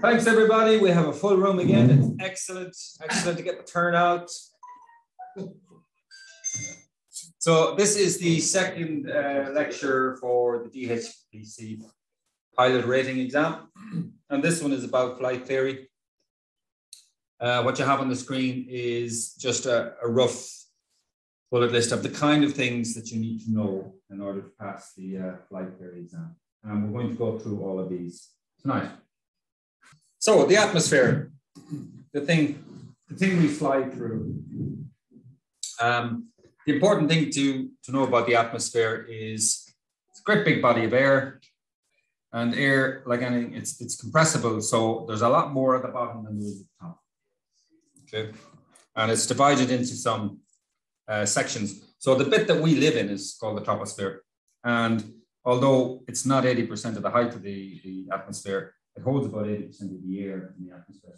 Thanks, everybody. We have a full room again. It's excellent. Excellent to get the turnout. So this is the second uh, lecture for the DHPC pilot rating exam. And this one is about flight theory. Uh, what you have on the screen is just a, a, rough bullet list of the kind of things that you need to know in order to pass the uh, flight theory exam. And we're going to go through all of these tonight. So the atmosphere, the thing, the thing we fly through. Um, the important thing to, to know about the atmosphere is it's a great big body of air. And air, like anything, it's it's compressible. So there's a lot more at the bottom than there is at the top. Okay. And it's divided into some uh, sections. So the bit that we live in is called the troposphere. And although it's not 80% of the height of the, the atmosphere, it holds about 80% of the air in the atmosphere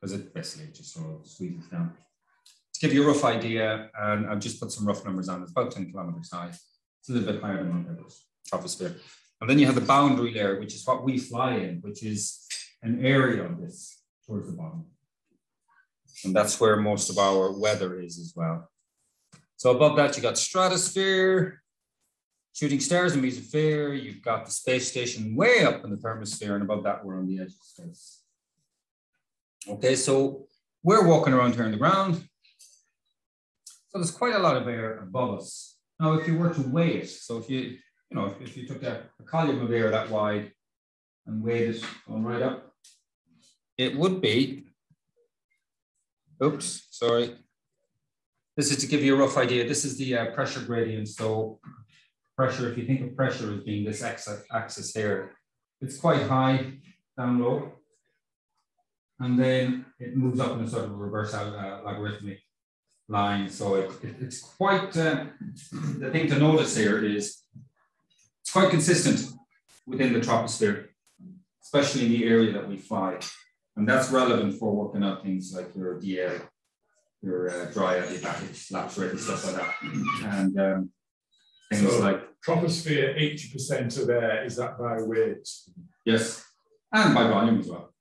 because it basically just sort of squeezes down. To give you a rough idea, and I've just put some rough numbers on, it's about 10 kilometers high. It's a little bit higher than Mount Everest, troposphere. And then you have the boundary layer, which is what we fly in, which is an area of this towards the bottom. And that's where most of our weather is as well. So above that, you got stratosphere, shooting stars and mesosphere. You've got the space station way up in the thermosphere, and above that, we're on the edge of space. Okay, so we're walking around here on the ground. So there's quite a lot of air above us. Now, if you were to weigh it, so if you, you know, if, if you took a, a column of air that wide and weighed it on right up, it would be, oops, sorry. This is to give you a rough idea. This is the uh, pressure gradient. So pressure, if you think of pressure as being this axis here, it's quite high down low. And then it moves up in a sort of reverse uh, logarithmic line. So it, it, it's quite, uh, the thing to notice here is it's quite consistent within the troposphere, especially in the area that we fly. And that's relevant for working out things like your DL, your uh, dry adiabatic lapse rate and stuff like that. And um, things so like troposphere, 80% of air, is that by weight? Yes, and by volume as well.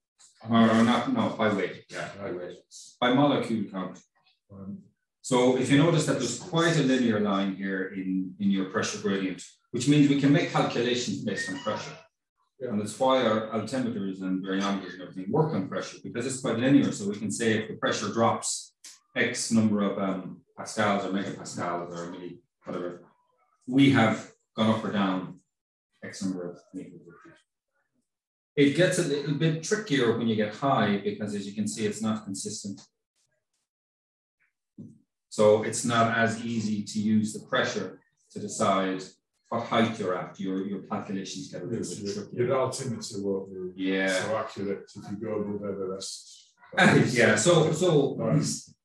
Or, not, no, by weight, yeah, by weight. By molecule count. Um, so if you notice that there's quite a linear line here in, in your pressure gradient, which means we can make calculations based on pressure. Yeah. And that's why our altimeters and variometers and everything work on pressure because it's quite linear. So we can say if the pressure drops X number of um, pascals or megapascals or milli, whatever, we have gone up or down X number of meters. It gets a little bit trickier when you get high because as you can see, it's not consistent. So it's not as easy to use the pressure to decide what height you're at. Your, your calculations get a little yes, bit trickier. Your altimeter won't be yeah. so accurate if you go above Everest. yeah, so so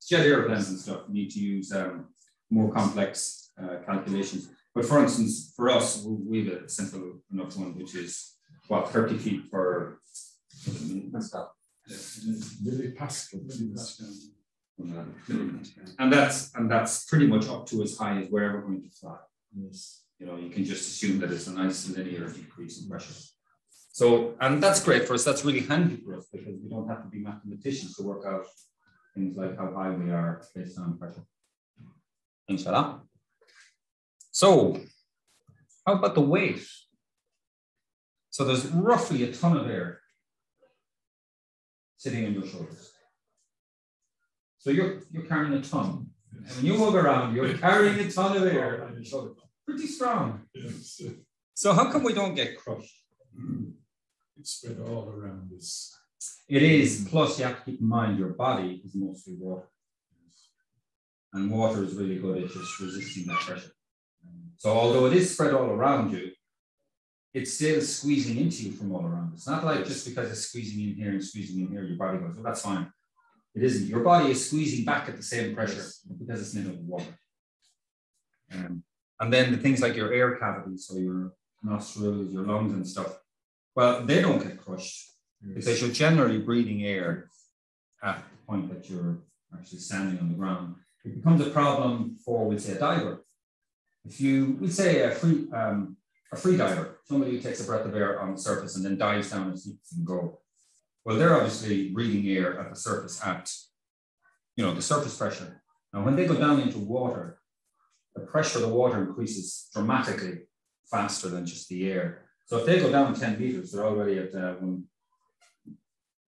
jet airplanes and stuff need to use um, more complex uh, calculations. But for instance, for us, we have a simple enough one, which is what 30 feet per Pascal. And that's and that's pretty much up to as high as we're ever going to fly. Yes. You know, you can just assume that it's a nice linear decrease in pressure. So, and that's great for us. That's really handy for us because we don't have to be mathematicians to work out things like how high we are based on pressure. Inshallah. So how about the weight? So there's roughly a ton of air sitting on your shoulders. So you're, you're carrying a ton. And when you move around, you're carrying a ton of air on your shoulders. Pretty strong. Yes. So how come we don't get crushed? Hmm. It's spread all around us. It is. Plus, you have to keep in mind your body is mostly water. And water is really good at just resisting that pressure. So although it is spread all around you, it's still squeezing into you from all around. It's not like just because it's squeezing in here and squeezing in here, your body goes, well, that's fine. It isn't. Your body is squeezing back at the same pressure because it's made of water. Um, and then the things like your air cavities, so your nostrils, your lungs and stuff, well, they don't get crushed yes. because you're generally breathing air at the point that you're actually standing on the ground. It becomes a problem for, we say, a diver if you, we say a free, um, a free diver, somebody who takes a breath of air on the surface and then dives down and sleeps and go. Well, they're obviously breathing air at the surface at, you know, the surface pressure. Now, when they go down into water, the pressure of the water increases dramatically faster than just the air. So if they go down 10 meters, they're already at uh, one,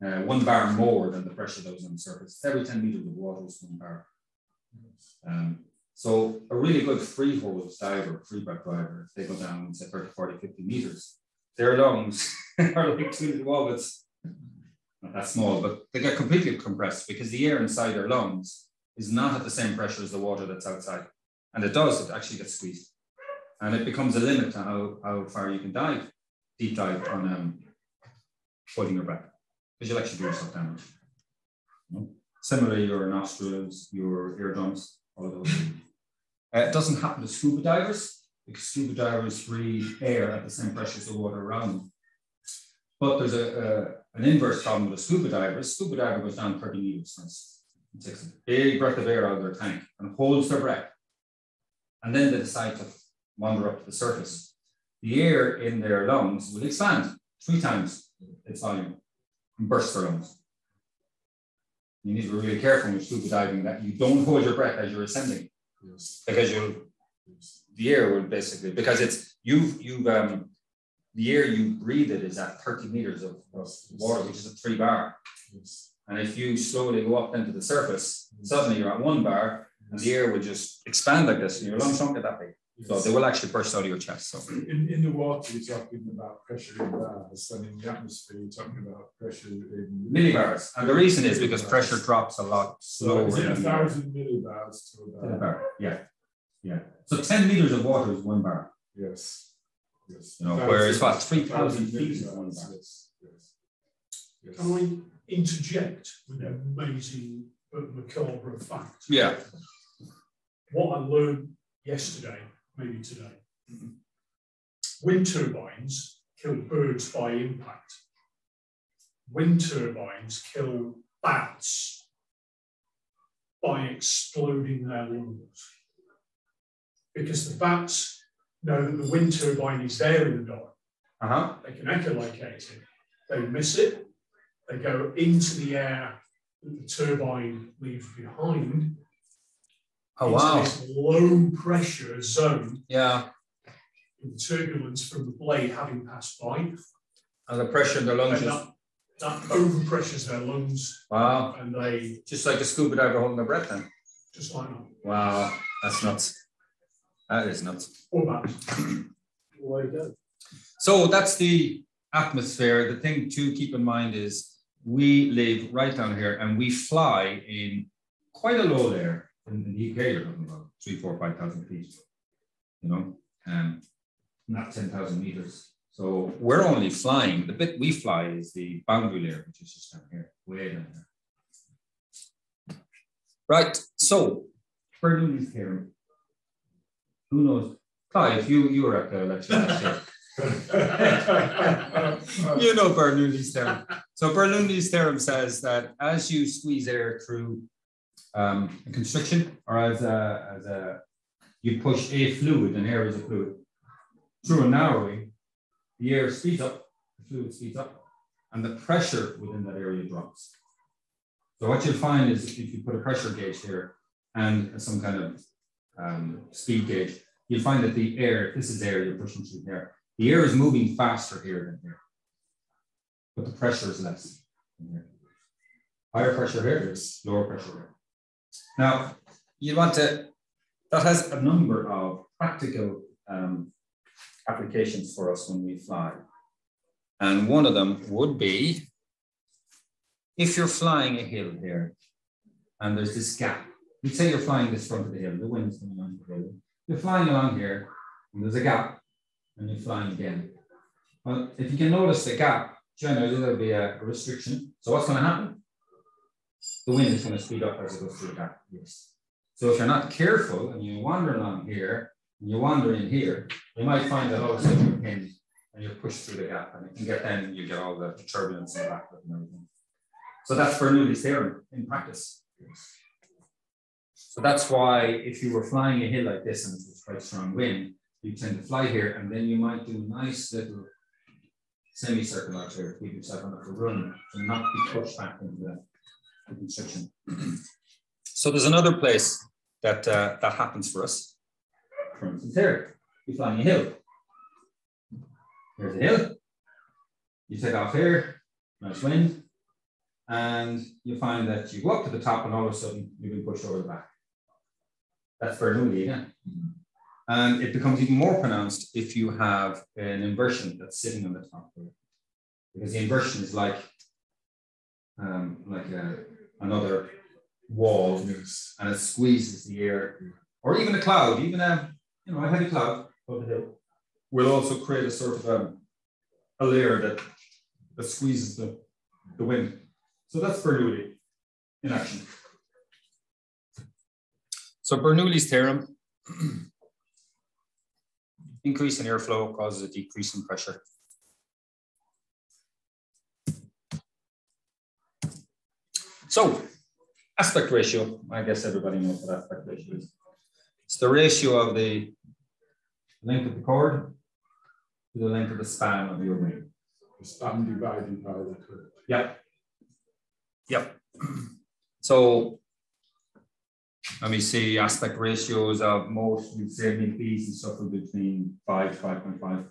uh, one bar more than the pressure that was on the surface. Every 10 meters of water is one bar. Um, so a really good free hold diver, free breath diver, if they go down, say 30, 40, 50 meters, their lungs are like two walnuts. Not that small, but they get completely compressed because the air inside their lungs is not at the same pressure as the water that's outside. And it does, it actually gets squeezed. And it becomes a limit to how, how far you can dive, deep dive on um, holding your breath, because you'll actually do yourself damage. Similarly, your nostrils, your eardrums, all of those. Uh, it doesn't happen to scuba divers because scuba divers breathe air at the same pressure as the water around them. But there's a, a, an inverse problem with a scuba diver. A scuba diver goes down 30 meters, and takes a big breath of air out of their tank and holds their breath. And then they decide to wander up to the surface. The air in their lungs will expand three times its volume and burst their lungs. You need to be really careful with scuba diving that you don't hold your breath as you're ascending yes. because you'll the air will basically because it's you've you've um the air you breathe it is at 30 meters of, of water, which is a three bar. Yes. And if you slowly go up into the surface, yes. suddenly you're at one bar and the air will just expand like this and your lungs don't get that big. So they will actually burst out of your chest. So in, in the water, you're talking about pressure in bars, and in the atmosphere, you're talking about pressure in millibars. And the reason is because pressure drops a lot slower. So a thousand millibars to a bar. Yeah, yeah. So ten meters of water is one bar. Yes. Yes. You know, whereas what three thousand feet is one bar. Yes. Yes. yes. Can I interject with yeah. an amazing but macabre fact? Yeah. What I learned yesterday maybe today. Wind turbines kill birds by impact. Wind turbines kill bats by exploding their lungs. Because the bats know that the wind turbine is there in the dark. Uh-huh. They can echolocate it. They miss it. They go into the air that the turbine leaves behind Oh wow! This low pressure zone. Yeah. With turbulence from the blade having passed by. And the pressure in the lungs. That, that overpressures their lungs. Wow. And they just like a scuba diver holding their breath then. Just like that. Wow, that's nuts. That is nuts. Or that. well, there you go. So that's the atmosphere. The thing to keep in mind is we live right down here and we fly in quite a low layer in, the UK, you're talking about three, four, five thousand feet, you know, um, not 10,000 meters. So we're only flying, the bit we fly is the boundary layer, which is just down here, way down here. Right, so Bernoulli's theorem. Who knows? Clive, you, you were at the lecture last year. you know Bernoulli's theorem. So Bernoulli's theorem says that as you squeeze air through um, a constriction or as a, as a, you push a fluid, an air is a fluid, through a narrowing, the air speeds up, the fluid speeds up, and the pressure within that area drops. So what you'll find is if you put a pressure gauge here and some kind of um, speed gauge, you'll find that the air, this is air you're pushing through here, the air is moving faster here than here, but the pressure is less. Higher pressure here is lower pressure here. Now, you want to, that has a number of practical um, applications for us when we fly. And one of them would be if you're flying a hill here and there's this gap, you say you're flying this front of the hill, the wind's coming on the hill. You're flying along here and there's a gap and you're flying again. Well, if you can notice the gap, generally there'll be a restriction. So what's going to happen? The wind is going to speed up as it goes through that. Yes. So if you're not careful and you wander along here and you wander in here, you might find that all of a sudden you're pinned and you're pushed through the gap and you can get then you get all the turbulence in the back and everything. So that's Bernoulli's theorem in practice. Yes. So that's why if you were flying a hill like this and it was quite strong wind, you tend to fly here and then you might do a nice little semicircular to keep yourself on the run to not be pushed back into the, so there's another place that uh, that happens for us. For instance, here, you're flying a hill. Here's a hill. You take off here, nice wind, and you find that you go up to the top and all of a sudden you've been pushed over the back. That's Bernoulli again. And it becomes even more pronounced if you have an inversion that's sitting on the top. Because the inversion is like, um, like a, another wall and it squeezes the air. Or even a cloud, even a, you know, a heavy cloud above the hill will also create a sort of a, a layer that, that squeezes the, the wind. So that's Bernoulli in action. So Bernoulli's theorem, increase in airflow causes a decrease in pressure. So aspect ratio, I guess everybody knows what aspect ratio is. It's the ratio of the length of the chord to the length of the span of your wing. The span divided by the curve. Yep. Yep. So let me see aspect ratios of most, say MIG-Bs and stuff between 5 to 5.5,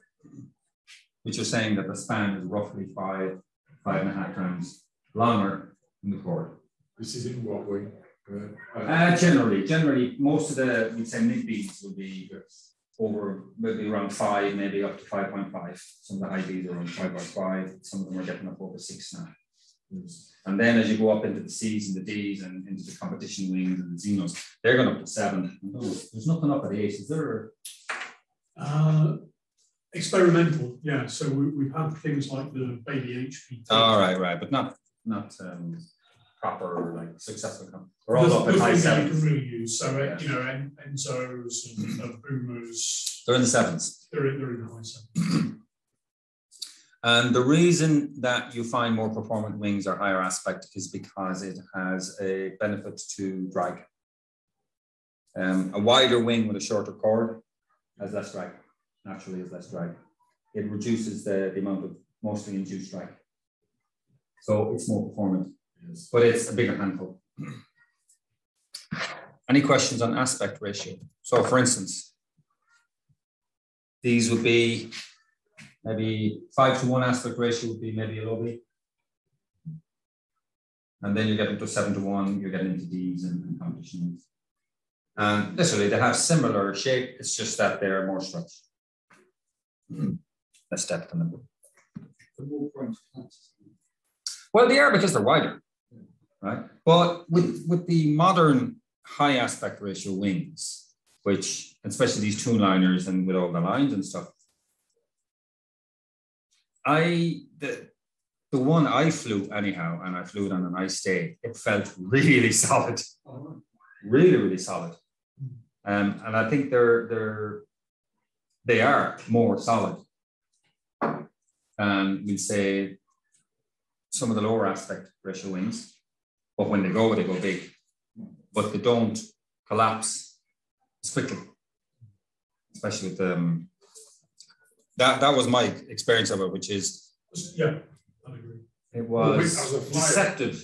which are saying that the span is roughly five, five and a half times longer than the chord. This is in what way? Uh, uh, generally, generally, most of the, we'd say MIG-Bs would be over maybe around five, maybe up to 5.5. Some of the high Bs are around 5.5, some of them are getting up over six now. And then as you go up into the C's and the D's and into the competition wings and the Zenos, they're going up to seven. There's nothing up at eight, is there? Uh, experimental, yeah. So we, have had things like the baby HP. All right, right, but not not um, proper like successful. We're all up at high sevens. You can really use so yeah. you know Enzos and uh, Boomers. They're in the sevens. They're in, they're in the high sevens. And the reason that you find more performant wings or higher aspect is because it has a benefit to drag. Um, a wider wing with a shorter chord has less drag, naturally has less drag. It reduces the, the amount of mostly induced drag. So it's more performant, yes. but it's a bigger handful. Any questions on aspect ratio? So for instance, these would be maybe five to one aspect ratio would be maybe a low B. And then you get into seven to one, you're getting into Ds and, and competitions. And literally they have similar shape, it's just that they're more stretched. Depth in them. Well, they are because they're wider, right? But with, with the modern high aspect ratio wings, which especially these two liners and with all the lines and stuff, I the the one I flew anyhow, and I flew it on a nice day. It felt really solid, really really solid. Um, and I think they're they're they are more solid. And we'd say some of the lower aspect ratio wings, but when they go, they go big, but they don't collapse as quickly, especially with um, that that was my experience of it, which is yeah, I agree. It was deceptive.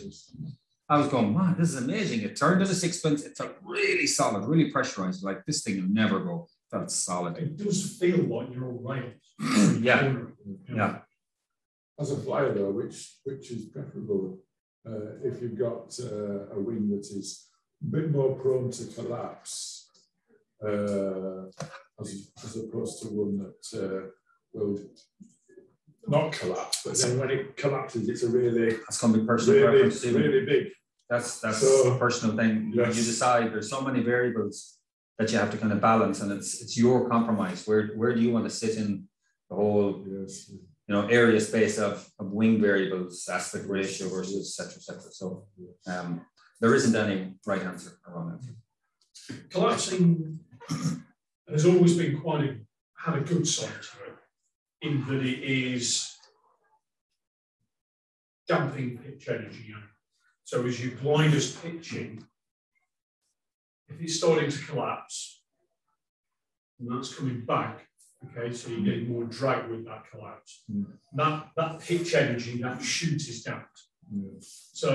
I was going, man, this is amazing. It turned into sixpence. It felt really solid, really pressurized. Like this thing will never go. Felt solid. It does feel like you're all right. yeah. yeah. As a flyer, though, which which is preferable uh, if you've got uh, a wing that is a bit more prone to collapse, uh, as, as opposed to one that uh, will not collapse, but then when it collapses, it's a really that's going to be personal really, preference too. really big. That's that's so, a personal thing. Yes. You decide there's so many variables that you have to kind of balance, and it's it's your compromise. Where where do you want to sit in the whole yes. you know area space of, of wing variables, aspect ratio versus etc. etc. So um, there isn't any right answer or wrong answer. Collapsing has always been quite a, had a good side to it in that it is damping pitch energy. So as you blind as pitching, if it's starting to collapse, and that's coming back, Okay, so you're getting more drag with that collapse. Mm. That that pitch energy, that shoot is damped. Yes. So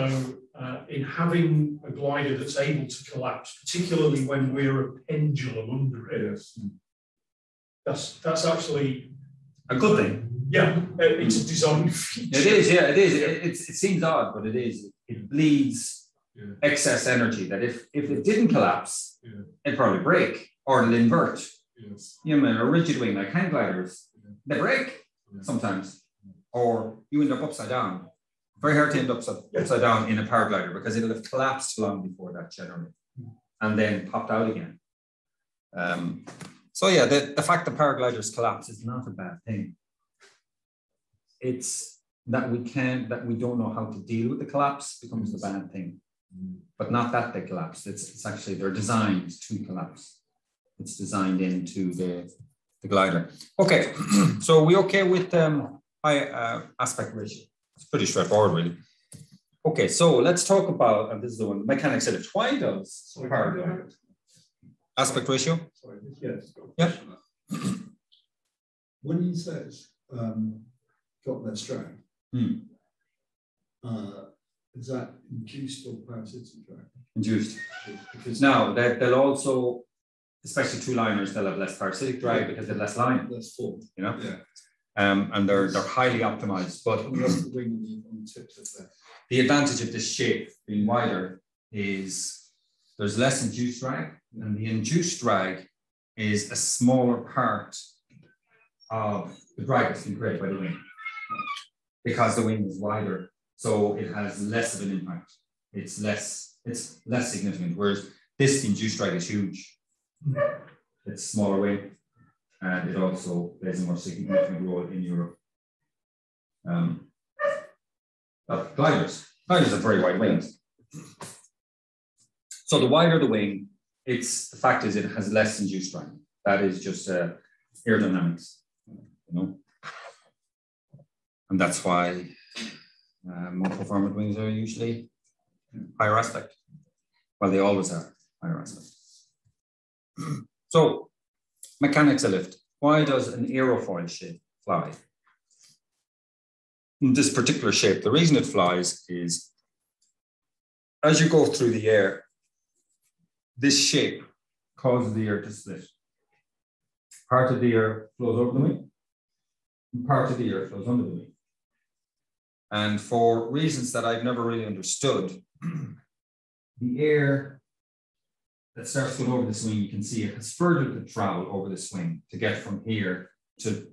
uh, in having a glider that's able to collapse, particularly when we're a pendulum under it, Yes. that's that's actually A good thing. yeah, uh, it's a design feature. It is, yeah, it is. It, it's, it seems odd, but it is. It bleeds Yeah. excess energy that if, if it didn't collapse, Yeah. it'd probably break or it'll invert. Yes. You know, a rigid wing like hang gliders, Yeah. they break Yeah. sometimes, or you end up upside down. Very hard to end up upside, upside down in a paraglider because it'll have collapsed long before that generally, and then popped out again. Um, so yeah, the, the fact that paragliders collapse is not a bad thing. It's that we can't, that we don't know how to deal with the collapse becomes the bad thing, Mm. but not that they collapse. It's, it's actually they're designed to collapse. It's designed into the, the glider. Okay, so we okay with um, high uh, aspect ratio? It's pretty straightforward, really. Okay, so let's talk about, and this is the one, mechanics of Why does paraglider? Aspect ratio? Sorry, yes. Yeah. When he says um, got less drag, Hmm. uh, is that induced or parasitic drag? Induced. Because Now, that they'll also, especially two liners, they'll have less parasitic drag because they're less line, less form. you know? Yeah. Um, and they're, they're highly optimized, but the wing on the, on the tips of that? the advantage of this shape being wider is there's less induced drag, and the induced drag is a smaller part of the drag that's been created by the wing. Because the wing is wider, so it has less of an impact. It's less, it's less significant, whereas this induced drag is huge. It's smaller wing, and it also plays a more significant role in Europe. Um, gliders. Gliders have very wide wings. So the wider the wing, it's the fact is it has less induced drag. That is just uh, aerodynamics, you know. And that's why uh, more performant wings are usually higher aspect. Well, they always are higher aspect. so mechanics of lift. Why does an aerofoil shape fly? in this particular shape, the reason it flies is as you go through the air, this shape causes the air to split. Part of the air flows over the wing, and part of the air flows under the wing. And for reasons that I've never really understood, the air that starts going over the swing, you can see it has further to travel over the swing to get from here to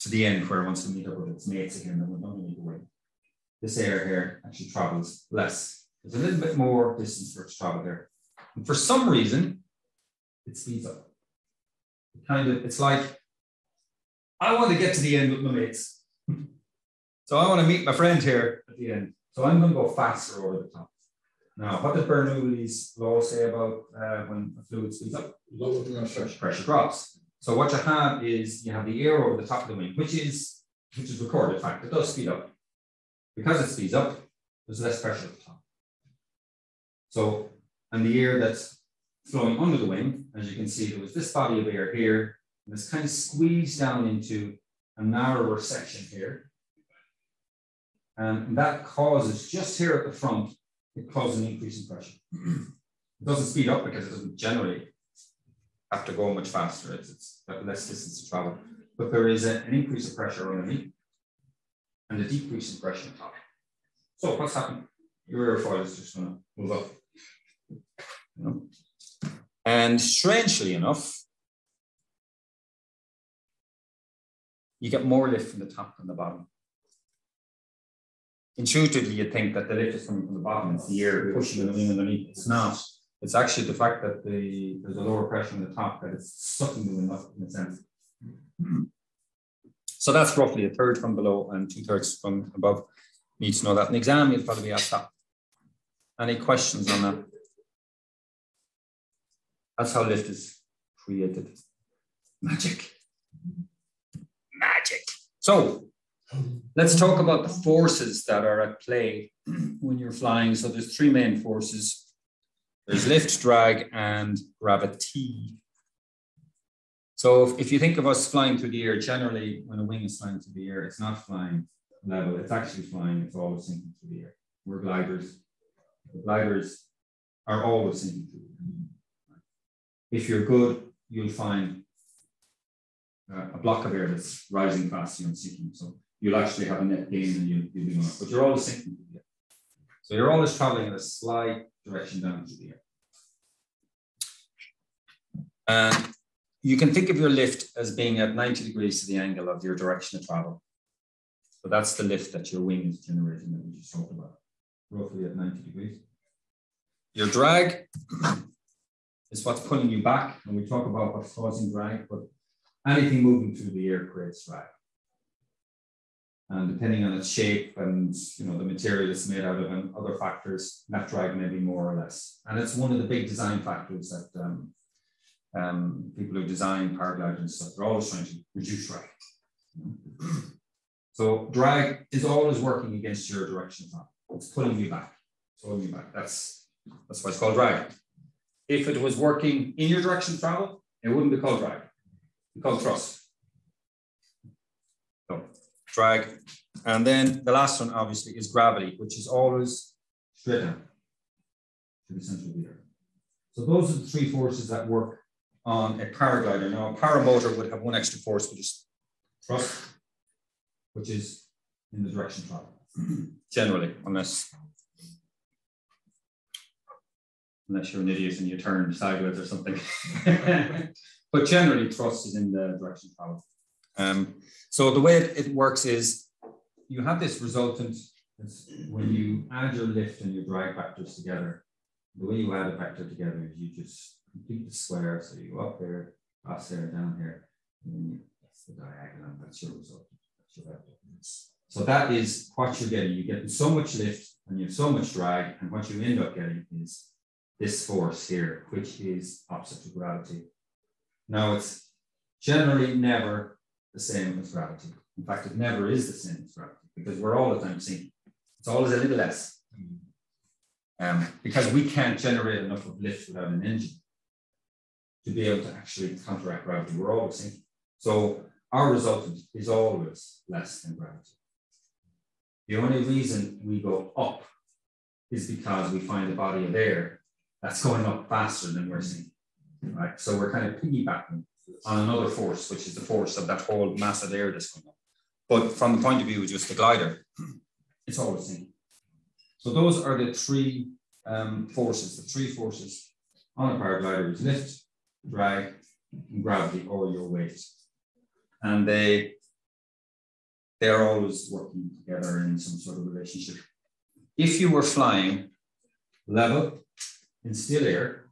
to the end where it wants to meet up with its mates again and we're underneath the wing. This air here actually travels less. There's a little bit more distance for it to travel there. And for some reason, it speeds up. It kind of, it's like, I want to get to the end with my mates. so I want to meet my friend here at the end. So I'm going to go faster over the top. Now, what does Bernoulli's law say about uh, when a fluid speeds up? Lower pressure. pressure, pressure drops. So what you have is you have the air over the top of the wing, which is which is recorded fact. It does speed up. Because it speeds up, there's less pressure at the top. So, and the air that's flowing under the wing, as you can see, there was this body of air here, and it's kind of squeezed down into a narrower section here. And that causes just here at the front, it causes an increase in pressure. it doesn't speed up because it doesn't generally have to go much faster. It's, it's less distance to travel. But there is a, an increase of pressure underneath and a decrease in pressure on top. So what's happened? Your airfoil is just going to move up. And strangely enough, you get more lift from the top than the bottom. Intuitively, you'd think that the lift is coming from the bottom, it's the air pushing the wing underneath. It's not. It's actually the fact that the there's a lower pressure on the top that it's sucking the wind up in a sense. So that's roughly a third from below and two thirds from above. Need to know that in the exam, you'll probably be asked that. Any questions on that? That's how lift is created. Magic. Magic. So let's talk about the forces that are at play when you're flying. So there's three main forces there's lift, drag, and gravity. So if, if you think of us flying through the air, generally when a wing is flying through the air, it's not flying level, it's actually flying, it's always sinking through the air. We're gliders. The gliders are always sinking through. If you're good, you'll find uh, a block of air that's rising faster and sinking. So you'll actually have a net gain and you'll, you'll be but you're always sinking through the air. So you're always traveling in a slight direction down through the air. And you can think of your lift as being at 90 degrees to the angle of your direction of travel. So that's the lift that your wing is generating that we just talked about, roughly at 90 degrees. Your drag is what's pulling you back. And we talk about what's causing drag, but anything moving through the air creates drag. And depending on its shape and you know the material it's made out of and other factors, that drag may be more or less. And it's one of the big design factors that um, um, people who design paragliders and stuff, they're always trying to reduce drag. So drag is always working against your direction of travel. It's pulling you back, it's pulling you back. That's that's why it's called drag. If it was working in your direction of travel, it wouldn't be called drag. It's called thrust. Drag. And then the last one obviously is gravity, which is always straight down to the center of the earth. So those are the three forces that work on a paraglider. Now, a paramotor would have one extra force, which is thrust, which is in the direction of travel, generally, unless unless you're an idiot and you turn sideways or something. but generally, thrust is in the direction of travel. Um, so the way it, it works is you have this resultant when you add your lift and your drag vectors together. The way you add a vector together is you just complete the square. So you go up there, across there, down here, and then you, that's the diagonal. That's your result. That's your vector. So that is what you're getting. You get so much lift and you have so much drag, and what you end up getting is this force here, which is opposite to gravity. Now it's generally never the same as gravity. In fact, it never is the same as gravity because we're all the time sinking. It's always a little less. Um, because we can't generate enough of lift without an engine to be able to actually counteract gravity. We're always sinking. So our resultant is always less than gravity. The only reason we go up is because we find a body of air that's going up faster than we're sinking. Right. So we're kind of piggybacking on another force, which is the force of that whole mass of air that's going up. But from the point of view of just the glider, it's always sinking. So those are the three um, forces, the three forces on a paraglider is lift, drag, and gravity or your weight. And they they're always working together in some sort of relationship. If you were flying level in still air,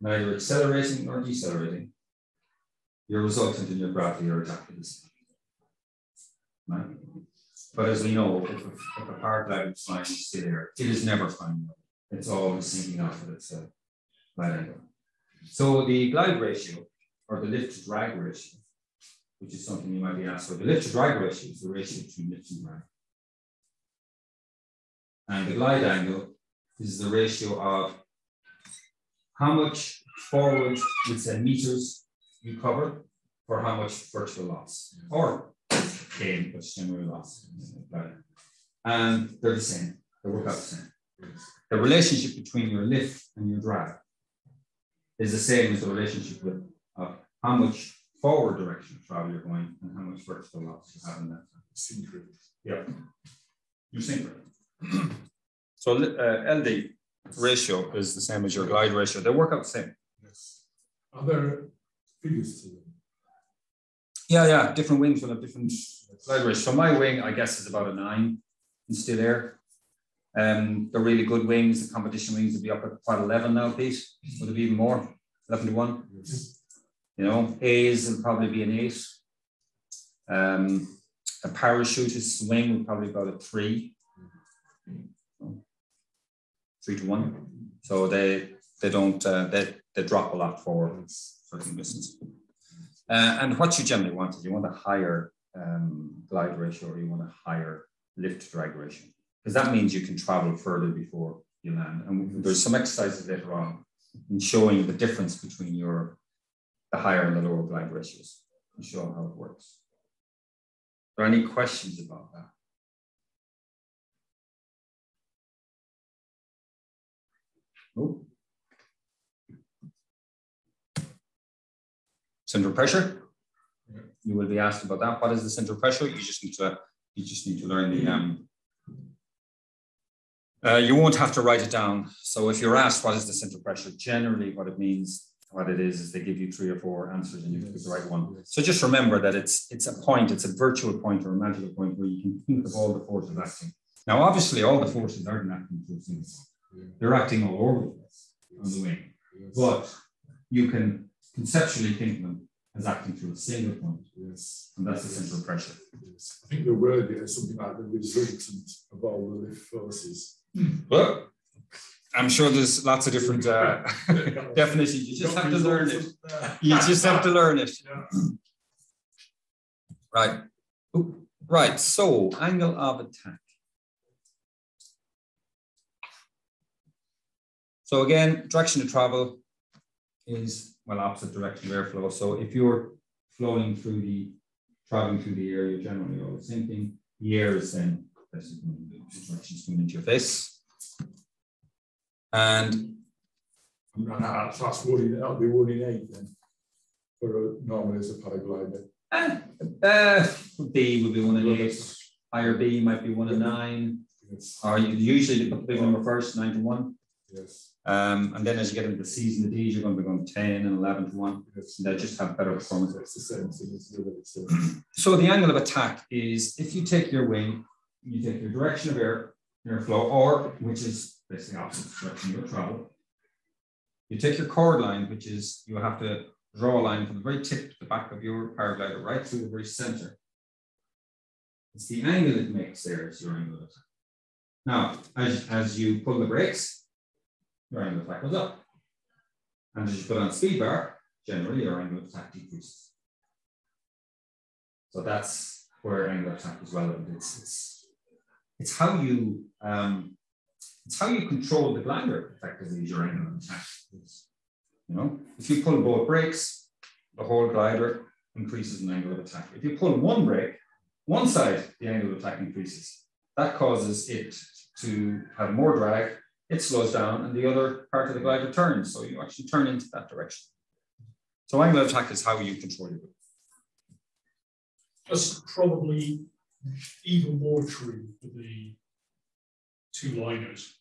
neither accelerating nor decelerating, your resultant and your gravity are exactly the same. Right? But as we know, if a, if a paraglider is flying still air, it is never flying. It's always sinking off at its uh, right angle. So the glide ratio or the lift to drag ratio, which is something you might be asked for, the lift to drag ratio is the ratio between lift and drag. And the glide angle is the ratio of how much forward, with say meters you cover for how much virtual loss or gain, which general loss. And they're the same, they work out the same. The relationship between your lift and your drag is the same as the relationship with uh, how much forward direction of travel you're going and how much vertical loss you have in that. Synchrony. Yeah. Your synchrony. so uh, LD ratio is the same as your glide ratio. They work out the same. Yes. Are there figures to them? Yeah, yeah. Different wings will have different ratio. So my wing, I guess, is about a nine in still air. Um, the really good wings, the competition wings would be up at quite 11 now, Pete. Would it be even more? 11 to 1? Yes. You know, A's will probably be an 8. Um, a parachutist wing would probably about a 3. 3 to 1. So they they don't, uh, they, they drop a lot forward Uh, and what you generally want is you want a higher um, glide ratio or you want a higher lift drag ratio because that means you can travel further before you land. And there's some exercises later on in showing the difference between your the higher and the lower glide ratios and show how it works. Are there any questions about that? No? Center pressure. You will be asked about that. What is the center pressure? You just need to you just need to learn the um, uh, you won't have to write it down. So if you're asked what is the center pressure, generally what it means, what it is, is they give you three or four answers and you pick the right one. So just remember that it's it's a point, it's a virtual point or a magical point where you can think of all the forces acting. Now, obviously, all the forces aren't acting through things. They're acting all over the place on the wing. But you can conceptually think of them as acting through a single point. Yes. And that's the center pressure. Yes. I think the word is something like the resultant of all the lift forces. Well, I'm sure there's lots of different uh, definitions. You just have to learn it. You just have to learn it. Right. Oop. Right. So, angle of attack. So again, direction of travel is well opposite direction of airflow. So if you're flowing through the traveling through the air, you're generally always sinking. The air is then directions coming into your face. And that's one in, that'll be one in eight then. For a, normally as a paraglider. uh, uh, B would be one in eight. Higher B might be one in nine. Or you usually the big number first, nine to one. Um, and then as you get into the season, the D's, you're going to be going 10 and 11 to one. yes. They just have better performance. So, the angle of attack is if you take your wing, you take your direction of air, airflow, or which is basically opposite direction of your travel. You take your chord line, which is you have to draw a line from the very tip to the back of your paraglider right through the very center. It's the angle it makes there is your angle of attack. Now, as, as you pull the brakes, your angle of attack goes up. And as you put on speed bar, generally your angle of attack decreases. So that's where angle of attack is relevant. It's, it's, it's how you um, it's how you control the glider effectively is your angle of attack. It's, you know, if you pull both brakes, the whole glider increases in angle of attack. If you pull one brake, one side, the angle of attack increases. That causes it to have more drag, it slows down, and the other part of the glider turns. So you actually turn into that direction. So angle of attack is how you control your That's probably even more true for the two liners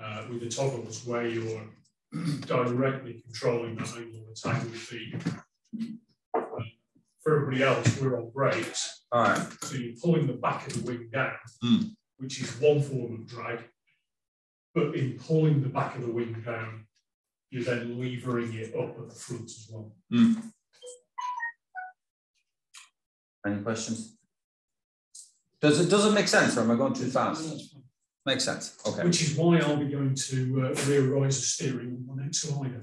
uh, with the toggles where you're directly controlling that angle of attack with the. For everybody else, we're on brakes, All right. so you're pulling the back of the wing down, Hmm. which is one form of drag. But in pulling the back of the wing down, you're then levering it up at the front as well. Any questions? Does it does it make sense, or am I going too fast? Makes sense. Okay. Which is why I'll be going to uh, rear riser steering on my next liner.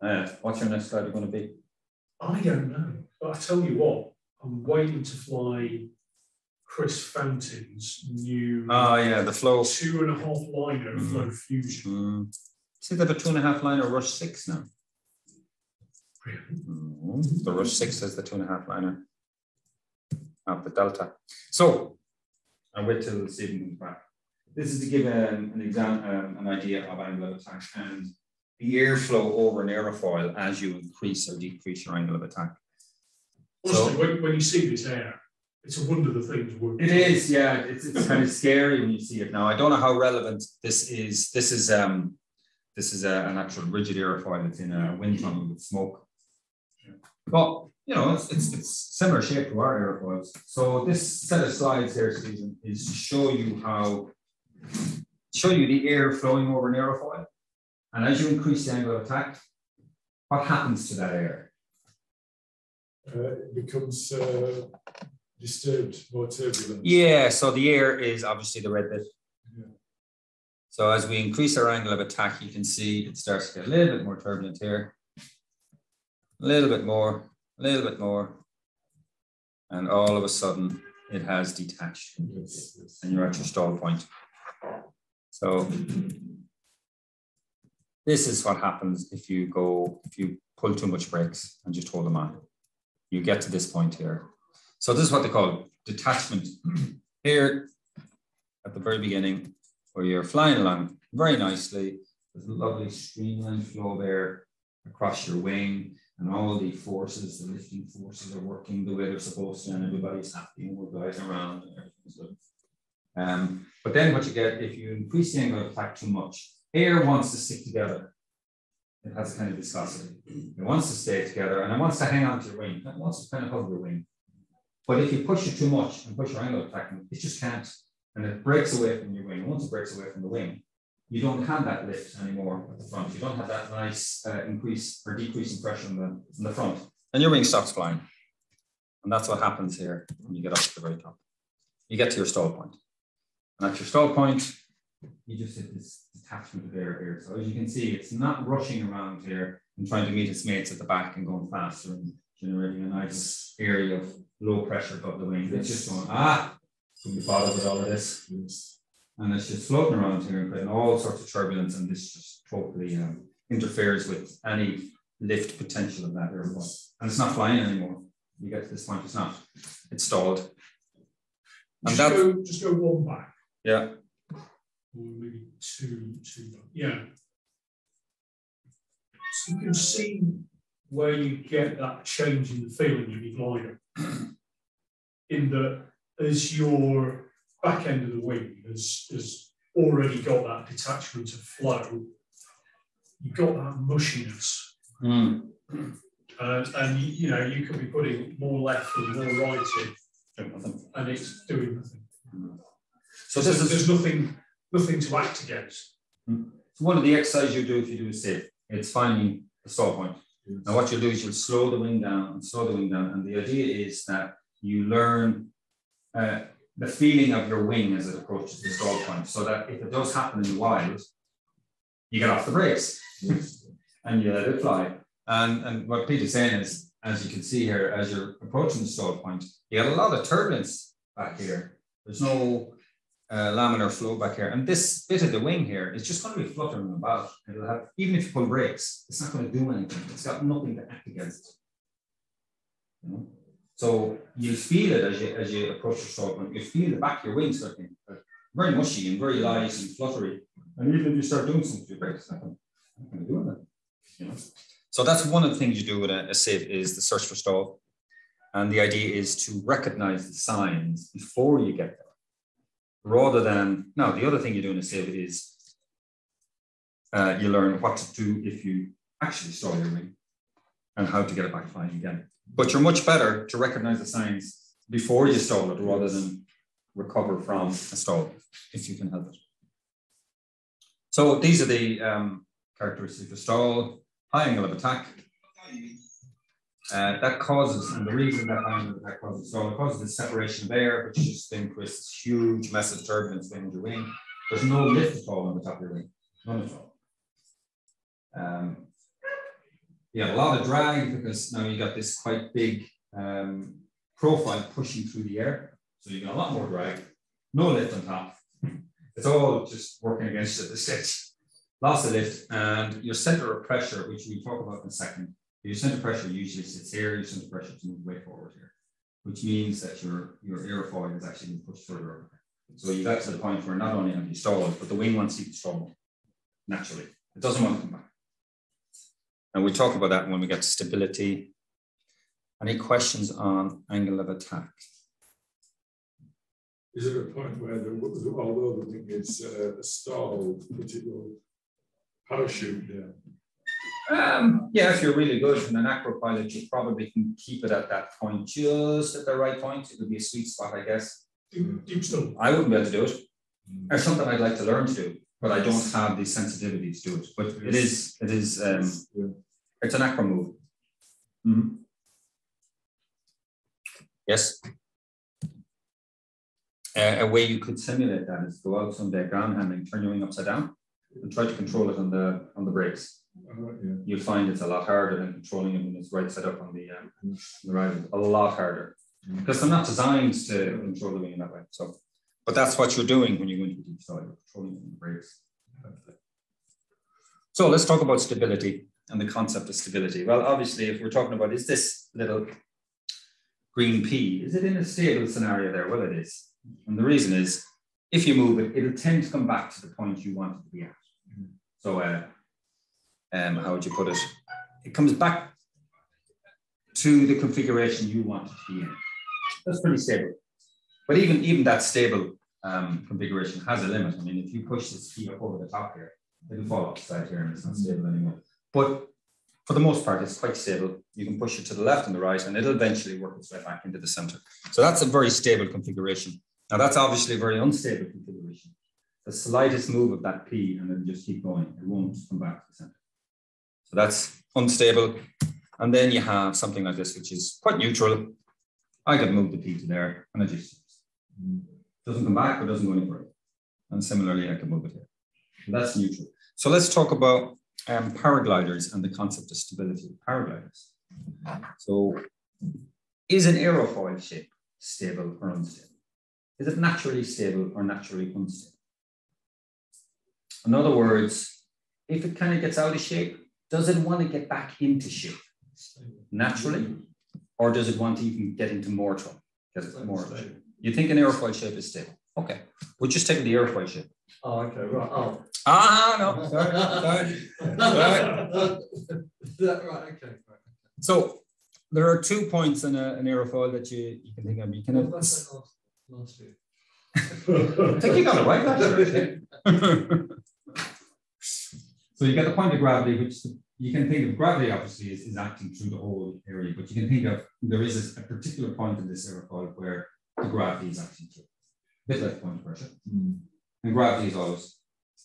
Uh, what's your next glider going to be? I don't know, but I tell you what, I'm waiting to fly Chris Fountain's new Oh yeah, the flow. two and a half liner Mhm. flow fusion. Mm. See, they have a two and a half liner Rush six now. Really? Mm. The Rush six is the two and a half liner of the Delta. So I'll wait till Stephen comes back. This is to give um, an exam, um, an idea of angle of attack and the airflow over an aerofoil as you increase or decrease your angle of attack. Honestly, when, when you see this air, it's a wonder the things work. It is, yeah. It's, it's kind of scary when you see it now. I don't know how relevant this is. This is um, this is a, an actual rigid airfoil. that's in a wind tunnel with smoke. But you know, it's, it's, it's similar shape to our airfoils. So this set of slides here, Stephen, is to show you how show you the air flowing over an aerofoil, and as you increase the angle of attack, what happens to that air? uh, it becomes uh, disturbed, more turbulent. Yeah, so the air is obviously the red bit. Yeah. So as we increase our angle of attack, you can see it starts to get a little bit more turbulent here. A little bit more, a little bit more. And all of a sudden it has detached Yes, yes. and you're at your stall point. So this is what happens if you go, if you pull too much brakes and just hold them on. You get to this point here. So this is what they call detachment. Here at the very beginning, where you're flying along very nicely, there's a lovely streamlined flow there across your wing, and all the forces, the lifting forces are working the way they're supposed to, and everybody's happy and we're gliding around and everything's good. Um, but then what you get, if you increase the angle of attack too much, air wants to stick together. It has a kind of viscosity. It wants to stay together and it wants to hang on to your wing. It wants to kind of hug your wing. But if you push it too much and push your angle attack, it just can't. And it breaks away from your wing. Once it breaks away from the wing, you don't have that lift anymore at the front. You don't have that nice uh, increase or decrease in pressure in the, in the front. And your wing stops flying. And that's what happens here when you get up to the very top. You get to your stall point. And at your stall point, you just hit this detachment of air here. So as you can see, it's not rushing around here and trying to meet its mates at the back and going faster and generating a nice area of low pressure above the wing. It's just going, ah, can be bothered with all of this. Yes and it's just floating around here and creating all sorts of turbulence, and this just totally um, interferes with any lift potential of that airplane. And it's not flying anymore. You get to this point, it's not. It's stalled. And just, go, just go one back. Yeah. Or maybe two, two. Yeah. So you can see where you get that change in the feeling of your glider. in that as you're back end of the wing has, has already got that detachment of flow. You've got that mushiness. Mm. Uh, and you, you, know, you could be putting more left and more right in, and it's doing nothing. Mm. So, so there's nothing, nothing to act against. Mm. So one of the exercises you do if you do a SIV, it's finding the stall point. Now what you'll do is you'll slow the wing down and slow the wing down, and the idea is that you learn uh, the feeling of your wing as it approaches the stall point so that if it does happen in the wild, you get off the brakes and you let it fly. And, and what Peter's saying is, as you can see here, as you're approaching the stall point, you got a lot of turbulence back here. There's no uh, laminar flow back here. And this bit of the wing here is just going to be fluttering about. It'll have, even if you pull brakes, it's not going to do anything. It's got nothing to act against. You know? So you feel it as you as you approach the stroke, you feel the back of your wings starting very mushy and very light and fluttery. And even if you start doing something to your brakes, it's not going to do know? So that's one of the things you do with a, a SIV is the search for stall. And the idea is to recognize the signs before you get there. Rather than, now the other thing you do in a SIV is uh, you learn what to do if you actually stall your wing and how to get it back flying again. But you're much better to recognize the signs before you stall it rather than recover from a stall if you can help it. So these are the um, characteristics of stall, high angle of attack. Uh, that causes, and the reason that of causes so it causes the separation of air, which just this huge, massive turbulence behind your wing. There's no lift at all on the top of your wing, none at all. Um, you have a lot of drag because now you got this quite big um, profile pushing through the air. So you got a lot more drag, no lift on top. It's all just working against you at this. Lots of lift and your center of pressure, which we'll talk about in a second. Your center pressure usually sits here, your center pressure to move way forward here, which means that your, your airfoil is actually being pushed further over. So you got to the point where not only have you stalled, but the wing wants you to stall naturally. It doesn't want to come back. And we'll talk about that when we get to stability. Any questions on angle of attack? Is it a point where, the, although the wing is uh, stalled, it will parachute down? Um, yeah, if you're really good and an acro pilot, you probably can keep it at that point, just at the right point. It would be a sweet spot, I guess. Deep stall. I wouldn't be able to do it. Or something I'd like to learn to do but I don't have the sensitivity to do it. But it is, it is, um, it's an acro move. Mm -hmm. Yes. Uh, a way you could simulate that is go out on someday ground handling, turn your wing upside down, and try to control it on the on the brakes. Uh, yeah. You'll find it's a lot harder than controlling it when it's right set up on the, um, the right. A lot harder because they're not designed to control the wing in that way. So but that's what you're doing when you go into deep you're controlling the brakes. So let's talk about stability and the concept of stability. Well, obviously, if we're talking about is this little green pea, is it in a stable scenario there? Well, it is. And the reason is if you move it, it'll tend to come back to the point you want it to be at. So, uh, um, how would you put it? It comes back to the configuration you want it to be in. That's pretty stable. But even, even that stable um, configuration has a limit. I mean, if you push this key up over the top here, it'll fall off the side here and it's not stable anymore. But for the most part, it's quite stable. You can push it to the left and the right, and it'll eventually work its way back into the center. So that's a very stable configuration. Now that's obviously a very unstable configuration. The slightest move of that pea and it'll just keep going. It won't come back to the center. So that's unstable. And then you have something like this, which is quite neutral. I could move the pea to there and it just doesn't come back but doesn't go any further. And similarly, I can move it here. That's neutral. So let's talk about um, paragliders and the concept of stability of paragliders. So is an aerofoil shape stable or unstable? Is it naturally stable or naturally unstable? In other words, if it kind of gets out of shape, does it want to get back into shape naturally? Or does it want to even get into more trouble? More You think an airfoil shape is stable? Okay, we're just taking the airfoil shape. Oh, okay, right. Oh. Ah, no, sorry, sorry. right, okay. So there are two points in a, an aerofoil that you, you can think of. You can have, last, last year? I think you got it right. So you get the point of gravity, which you can think of gravity obviously is, is acting through the whole area, but you can think of there is a, a particular point in this aerofoil where the gravity is acting through. A bit like point of pressure. Mm. And gravity is always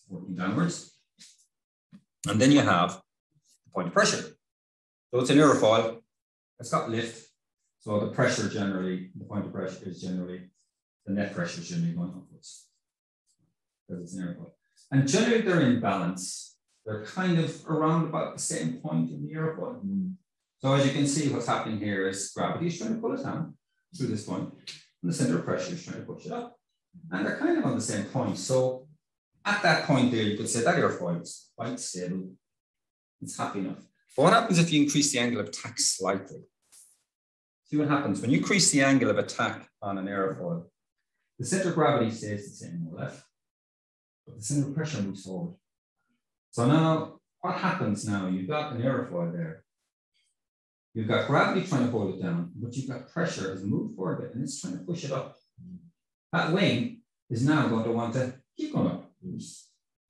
working downwards. And then you have the point of pressure. So it's an aerofoil, it's got lift. So the pressure generally, the point of pressure is generally, the net pressure is generally going upwards. Because it's an aerofoil. And generally they're in balance. They're kind of around about the same point in the aerofoil. Mm. So as you can see, what's happening here is gravity is trying to pull it down through this point, and the center of pressure is trying to push it up. And they're kind of on the same point. So at that point there, you could say that airfoil is quite stable. It's happy enough. But what happens if you increase the angle of attack slightly? See what happens when you increase the angle of attack on an airfoil. The center of gravity stays the same, more or less, but the center of pressure moves forward. So now, what happens now? You've got an airfoil there. You've got gravity trying to hold it down, but you've got pressure as it moves forward and it's trying to push it up. That wing is now going to want to keep going up. You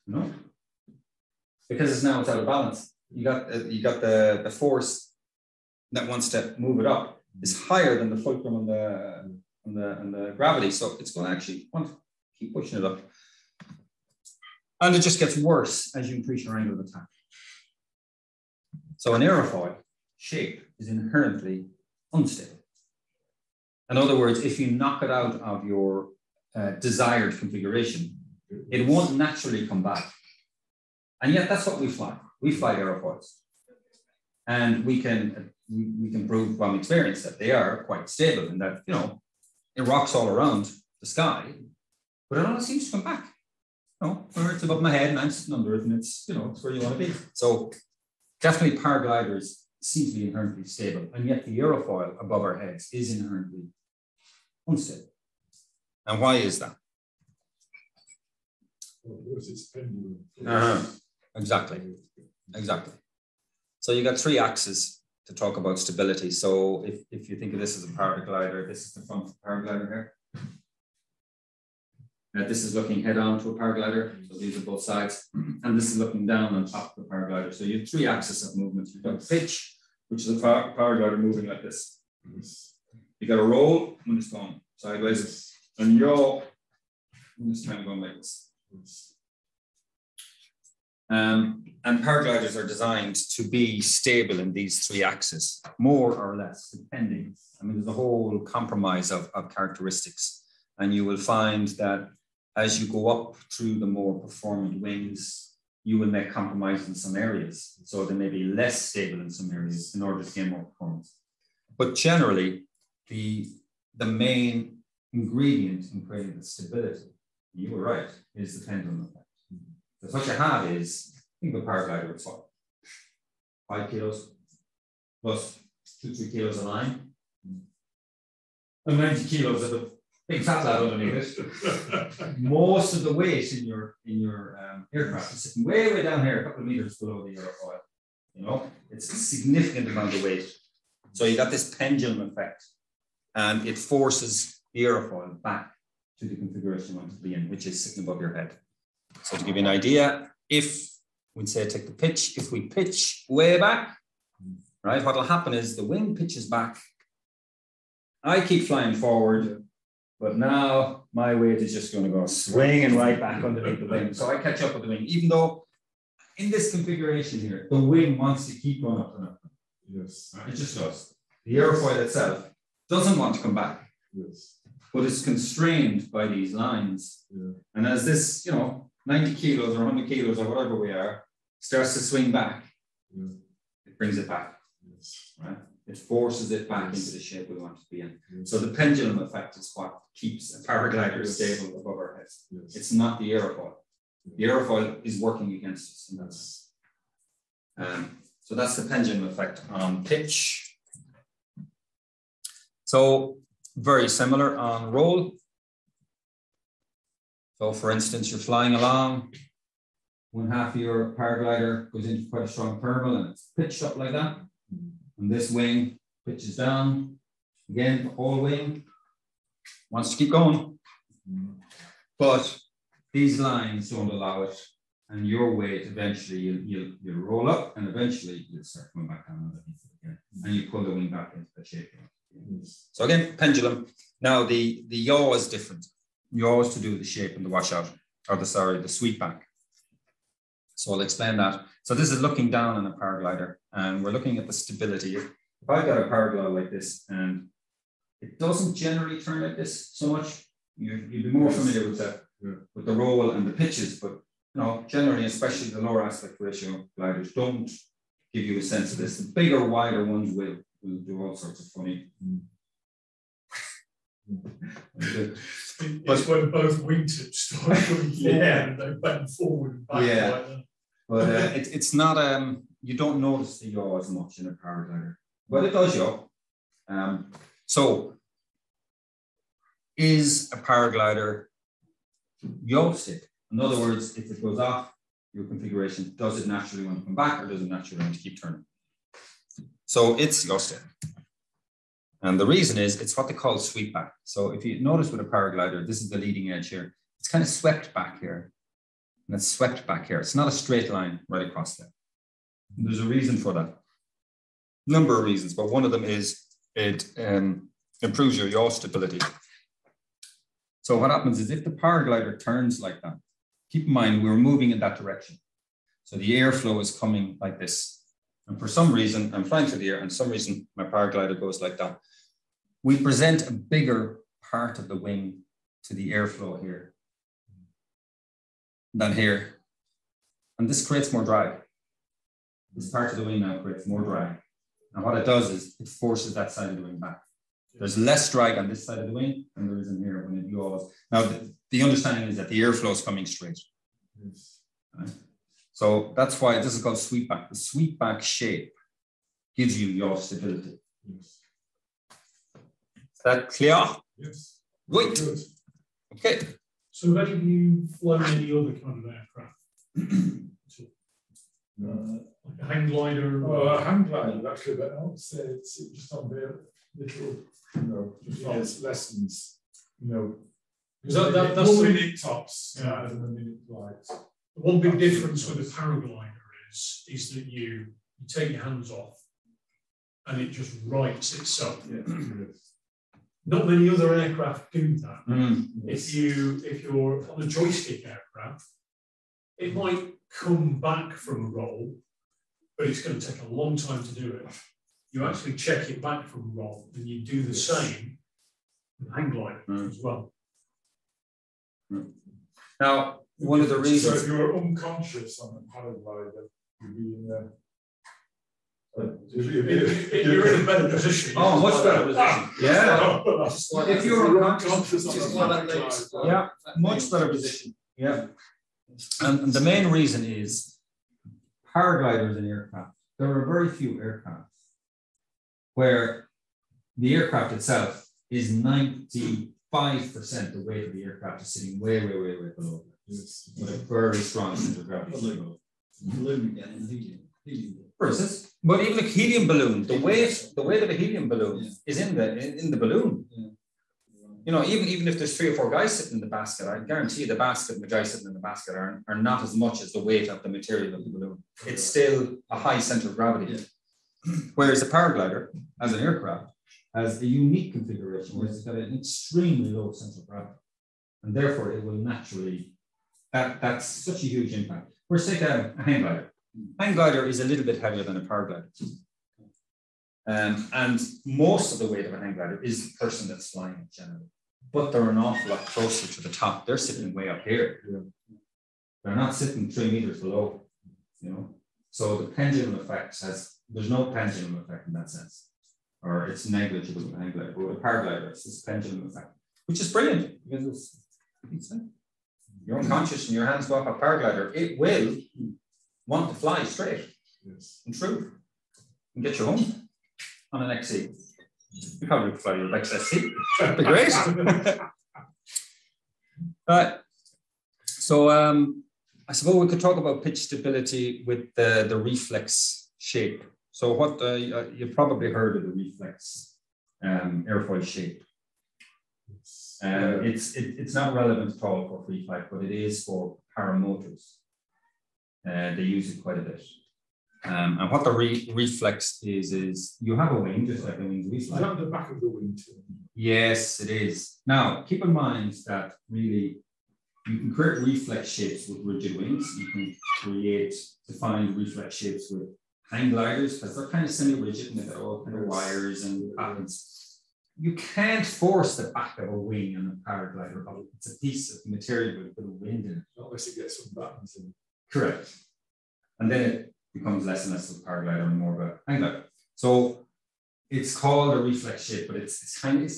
know? Because it's now it's out of balance. You got uh, you got the, the force that wants to move it up is higher than the fulcrum and the and the and the gravity. So it's going to actually want to keep pushing it up. And it just gets worse as you increase your angle of attack. So an aerofoil shape is inherently unstable. In other words, if you knock it out of your uh, desired configuration, it won't naturally come back. And yet that's what we fly. We fly aerofoils. And we can we, we can prove from experience that they are quite stable and that, you know, it rocks all around the sky, but it always seems to come back. You know, where it's above my head and I'm sitting under it and it's, you know, it's where you want to be. So definitely paragliders seem to be inherently stable. And yet the aerofoil above our heads is inherently unstable. And why is that? Uh-huh. Exactly. Exactly. So you got three axes to talk about stability. So if, if you think of this as a paraglider, this is the front of the paraglider here. This is looking head on to a paraglider. So mm-hmm. these are both sides. And this is looking down on top of the paraglider. So you have three axes of movement. You've got pitch, which is a paraglider moving like this. Mm-hmm. You got a roll when it's going sideways, mm-hmm. and yaw when it's kind of going like this. Um, and paragliders are designed to be stable in these three axes, more or less, depending. I mean, there's a whole compromise of, of characteristics. And you will find that as you go up through the more performant wings, you will make compromises in some areas. So they may be less stable in some areas in order to gain more performance. But generally, the, the main ingredient in creating the stability, you were right, is the pendulum effect. Because what you have is, think of a paraglider with what? Five kilos plus two, three kilos of line. And 90 kilos of a big fat lad underneath it. Most of the weight in your in your um, aircraft is sitting way, way down here, a couple of meters below the airfoil. You know, it's a significant amount of weight. So you got this pendulum effect, and it forces the airfoil back to the configuration you want to be in, which is sitting above your head. So to give you an idea, if we'd say take the pitch, if we pitch way back, right, what will happen is the wing pitches back. I keep flying forward, but now my weight is just going to go swinging right back underneath the wing. So I catch up with the wing, even though in this configuration here, the wing wants to keep going up and up. Yes. It just does. The airfoil itself doesn't want to come back, Yes. but it's constrained by these lines. Yeah. And as this, you know, 90 kilos or 100 kilos or whatever we are, starts to swing back, Yeah. it brings it back, Yes. right? It forces it back into the shape we want to be in. Yes. So the pendulum effect is what keeps a paraglider Yes. stable above our heads. Yes. It's not the airfoil. The airfoil is working against us. And that's, um, so that's the pendulum effect on pitch. So very similar on roll. So for instance, you're flying along, one half of your paraglider goes into quite a strong thermal and it's pitched up like that. And this wing pitches down. Again, the whole wing wants to keep going. But these lines don't allow it. And your weight eventually you'll, you'll, you'll roll up and eventually you'll start coming back down underneath it again. And you pull the wing back into the shape. So again, pendulum. Now the, the yaw is different. Yaw is to do with the shape and the washout, or the sorry, the sweep back. So I'll explain that. So this is looking down on a paraglider, and we're looking at the stability. If I've got a paraglider like this, and it doesn't generally turn like this so much, you, you'd be more familiar with the Yeah. with the roll and the pitches, but you know, generally, especially the lower aspect ratio gliders don't give you a sense of this. The bigger, wider ones will will do all sorts of funny. It- It's when both wingtips start forward Yeah. and they bend forward and back Yeah. like. But uh, it, it's not um you don't notice the yaw as much in a paraglider, but it does yaw. Um, so is a paraglider yaw stick? In other words, if it goes off your configuration, does it naturally want to come back or does it naturally want to keep turning? So it's yaw stick. And the reason is it's what they call sweep back. So if you notice with a paraglider, this is the leading edge here. It's kind of swept back here and it's swept back here. It's not a straight line right across there. And there's a reason for that. Number of reasons, but one of them is it um, improves your yaw stability. So what happens is if the paraglider turns like that, keep in mind we're moving in that direction. So the airflow is coming like this. And for some reason, I'm flying through the air, and some reason my paraglider goes like that. We present a bigger part of the wing to the airflow here than here. And this creates more drag. This part of the wing now creates more drag. And what it does is it forces that side of the wing back. There's less drag on this side of the wing than there is in here when it yaws. Now, the, the understanding is that the airflow is coming straight. Yes. Right? So that's why this is called sweep back. The sweep back shape gives you yaw stability. Yes. Is that clear? Yes. Right. Good. Okay. So have any of you flown any other kind of aircraft? No. Uh, like a hang glider? Oh, a hang glider, actually, but I would say it's just on the little, you know, just on Yes. lessons, you know. Because that- that- that's One the- minute tops, Yeah. rather than a minute flights. The one big difference with a paraglider is, is that you, you take your hands off and it just rights itself. Yes. Not many other aircraft do that. Mm. If you if you're on a joystick aircraft, it might come back from a roll, but it's going to take a long time to do it. You actually check it back from a roll, and you do the Yes. same with hang glider Mm. as well. Now, one of the reasons. So if you're unconscious on a paraglider, you'd be in there. You're in a better position. Oh, much better position. Yeah. If If you're unconscious on Just a one of paraglider. Yeah, much better position. Yeah. And, and the main reason is paragliders in aircraft, there are very few aircraft where the aircraft itself is 95% the weight of the aircraft is sitting way, way, way, way below. With a very strong center of gravity. Balloon again in helium. helium. For instance, but even a helium balloon, the weight, the weight of a helium balloon yeah. is in the in, in the balloon. Yeah. You know, even even if there's three or four guys sitting in the basket, I guarantee you the basket and the guys sitting in the basket are, are not as much as the weight of the material of the balloon. It's still a high center of gravity. Yeah. Whereas a paraglider, as an aircraft, has a unique configuration where it's got an extremely low center of gravity. And therefore it will naturally, that, that's such a huge impact. Whereas take a, a hang glider. Hang glider is a little bit heavier than a paraglider. Um, and most of the weight of a hang glider is the person that's flying it generally. But they're an awful lot closer to the top. They're sitting way up here. They're not sitting three meters below, you know. So the pendulum effect has, there's no pendulum effect in that sense, or it's negligible with a hang glider. But with a paraglider, it's this pendulum effect, which is brilliant because it's you're unconscious and your hands go up a paraglider. It will want to fly straight yes. and true and get you home on an XC. You probably fly your XSC. That'd be great. uh, so um, I suppose we could talk about pitch stability with the, the reflex shape. So what uh, you've probably heard of the reflex um, airfoil shape. Uh, it's it, it's not relevant at all for free flight, but it is for paramotors. Uh, they use it quite a bit. Um, and what the re reflex is, is you have a wing, just like a wing's we. Is that the back of the wing too? Yes, it is. Now, keep in mind that really you can create reflex shapes with rigid wings. You can create defined reflex shapes with hang gliders because they're kind of semi-rigid and they've got all kind of wires and patterns. You can't force the back of a wing on a paraglider. It's a piece of material with a bit of wind in it. Unless you get some buttons in. Correct. And then it becomes less and less of a paraglider and more of a hang glider. So it's called a reflex shape, but it's, it's kind of,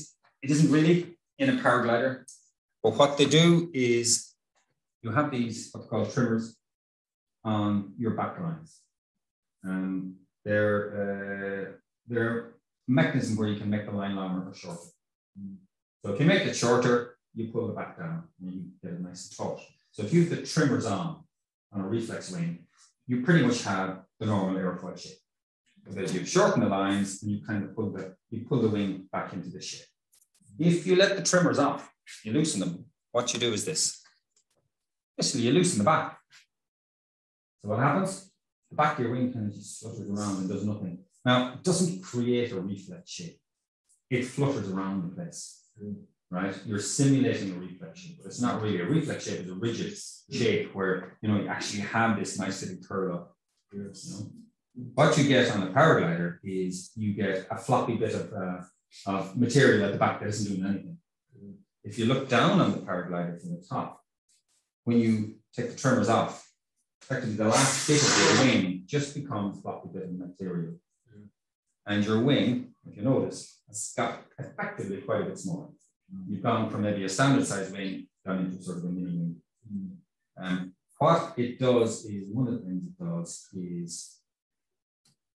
it isn't really in a paraglider. But what they do is you have these what's called trimmers on your back lines. And they're, uh, they're mechanism where you can make the line longer or shorter. So if you make it shorter, you pull it back down and you get it nice and taut. So if you have the trimmers on, on a reflex wing, you pretty much have the normal airfoil shape. Because you shorten the lines and you kind of pull the you pull the wing back into the shape. If you let the trimmers off, you loosen them, what you do is this. Basically, you loosen the back. So what happens? The back of your wing kind of just flutters around and does nothing. Now, it doesn't create a reflex shape. It flutters around the place. Right? You're simulating a reflection, but it's not really a reflex shape, it's a rigid shape where you know you actually have this nice little curl up. You know? What you get on a paraglider is you get a floppy bit of, uh, of material at the back that isn't doing anything. If you look down on the paraglider from the top, when you take the trimmers off, effectively the last bit of your wing just becomes floppy bit of material. And your wing, if you notice, has got effectively quite a bit smaller. You've gone from maybe a standard size wing down into sort of a mini wing. Um, what it does is, one of the things it does is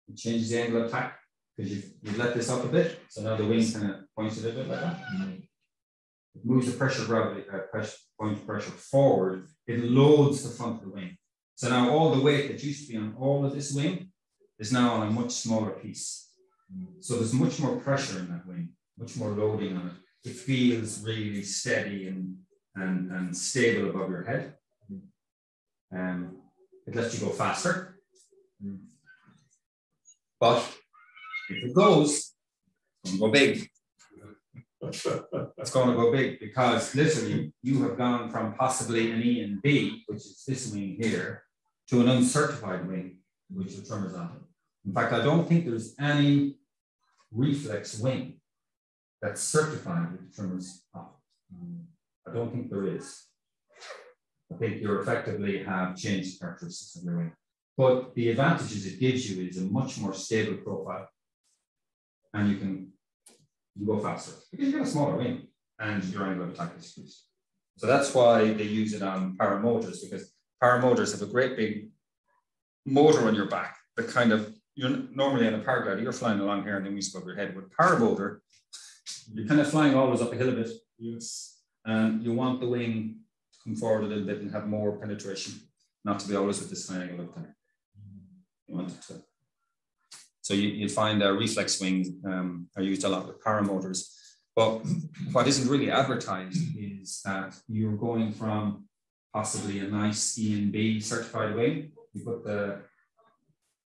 it changes the angle of attack because you've, you've let this up a bit. So now the wing kind of points a little bit like that. It moves the pressure gravity, uh, pressure, point pressure forward. It loads the front of the wing. So now all the weight that used to be on all of this wing is now on a much smaller piece. So there's much more pressure in that wing, much more loading on it it feels really steady and, and, and stable above your head. Um, it lets you go faster. But if it goes, it's going to go big. it's going to go big because literally you have gone from possibly an E and B, which is this wing here, to an uncertified wing, which the trimmers on. In fact, I don't think there's any reflex wing that's certified with the trimmers off. Um, I don't think there is. I think you effectively have changed the characteristics of your wing. But the advantages it gives you is a much more stable profile. And you can you go faster because you have a smaller wing and your angle of attack is decreased. So that's why they use it on paramotors because paramotors have a great big motor on your back that kind of, you're normally in a paraglider, you're flying along here and then we above your head. With paramotor, you're kind of flying always up a hill a bit. Yes. And you want the wing to come forward a little bit and have more penetration, not to be always at this angle up there. You want it to. So you, you find uh, reflex wings um, are used a lot with paramotors. But what isn't really advertised is that you're going from possibly a nice ENB certified wing. You put the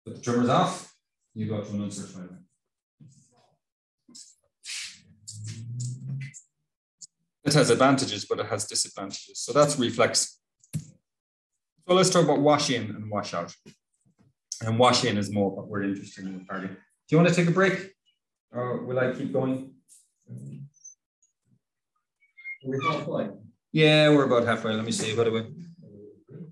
put the trimmers off, you go to an uncertified wing. It has advantages, but it has disadvantages. So that's reflex. So let's talk about wash in and wash out. And wash in is more what we're interested in with party. Do you want to take a break? Or will I keep going? We're halfway. Yeah, we're about halfway. Let me see. by the way.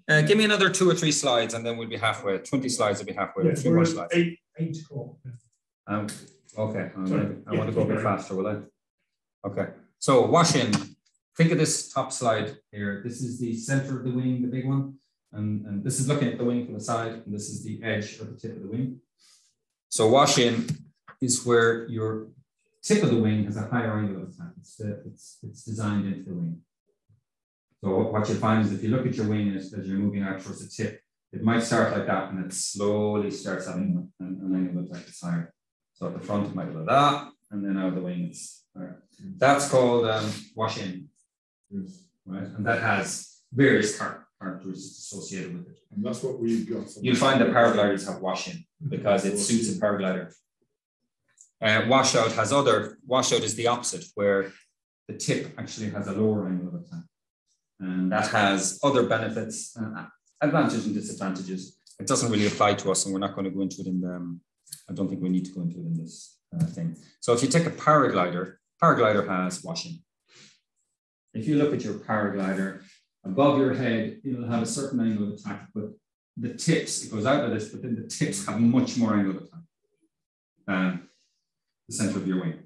Uh, give me another two or three slides, and then we'll be halfway. Twenty slides will be halfway. Yeah, Three more slides. eight, eight. Um, okay, I'm Sorry. I Yeah, want to go a bit faster, will I? Okay, so wash in. Think of this top slide here. This is the center of the wing, the big one. And, and this is looking at the wing from the side, and this is the edge or the tip of the wing. So wash in is where your tip of the wing has a higher angle of attack. It's, the, it's, it's designed into the wing. So what- what you find is if you look at your wing as, as you're moving out towards the tip, it might start like that and it slowly starts having an, an angle of attack that's higher. So at the front, it might go like that, and then out of the wing, it's higher. That's called um, wash in, Yes. right? And that has various char- characteristics associated with it. And that's what we've got. You'll find that paragliders have wash in because it suits a paraglider. Uh, washout has other, washout is the opposite, where the tip actually has a lower angle of attack. And that has other benefits, uh, advantages and disadvantages. It doesn't really apply to us, and we're not going to go into it in the, um, I don't think we need to go into it in this uh, thing. So if you take a paraglider, paraglider has wash in. If you look at your paraglider, above your head, it'll have a certain angle of attack, but the tips, it goes out of this, but then the tips have much more angle of attack than the center of your wing.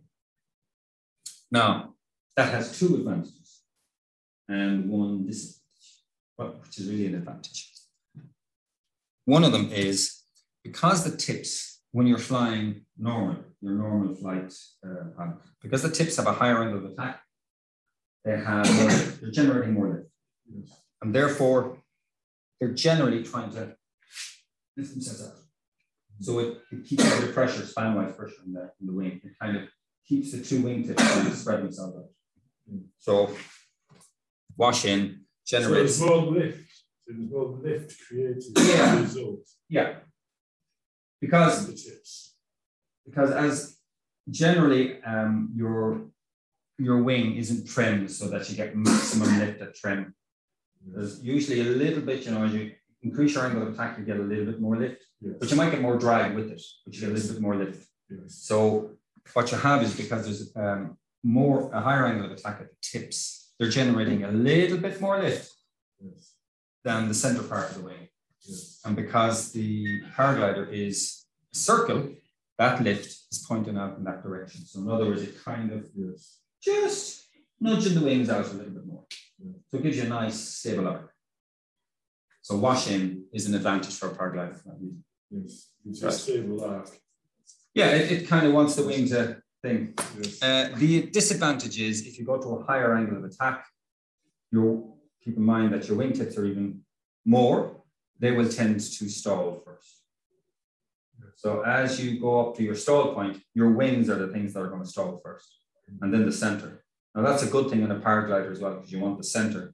Now, that has two advantages and one disadvantage, well, which is really an advantage. One of them is because the tips, when you're flying normal, your normal flight, uh, pattern, because the tips have a higher angle of attack, they have more, they're generating more lift. Yes. And therefore, they're generally trying to lift themselves out. So it, it keeps the pressure, span wise pressure in the, in the wing. It kind of keeps the two wingtips from spreading themselves out. So wash in So generates. there's more lift. So there's more lift created Yeah. as a result yeah. Because the tips. because as generally um, your your wing isn't trimmed so that you get maximum lift at trim. There's usually a little bit, you know, as you increase your angle of attack, you get a little bit more lift, Yes. but you might get more drag with it, but you get a little bit more lift. Yes. So what you have is because there's um, more a higher angle of attack at the tips, they're generating a little bit more lift Yes. than the center part of the wing. Yes. And because the paraglider is a circle, that lift is pointing out in that direction. So in other words, it kind of Yes. just nudging the wings out a little bit more. Yeah. So it gives you a nice stable arc. So wash in is an advantage for a paraglider for that reason. Yes. It's Right. stable arc. Yeah, it, it kind of wants the wing to thing. Yes. Uh, the disadvantage is if you go to a higher angle of attack, you'll keep in mind that your wingtips are even more, they will tend to stall first. So as you go up to your stall point, your wings are the things that are going to stall first, and then the center. Now that's a good thing in a paraglider as well, because you want the center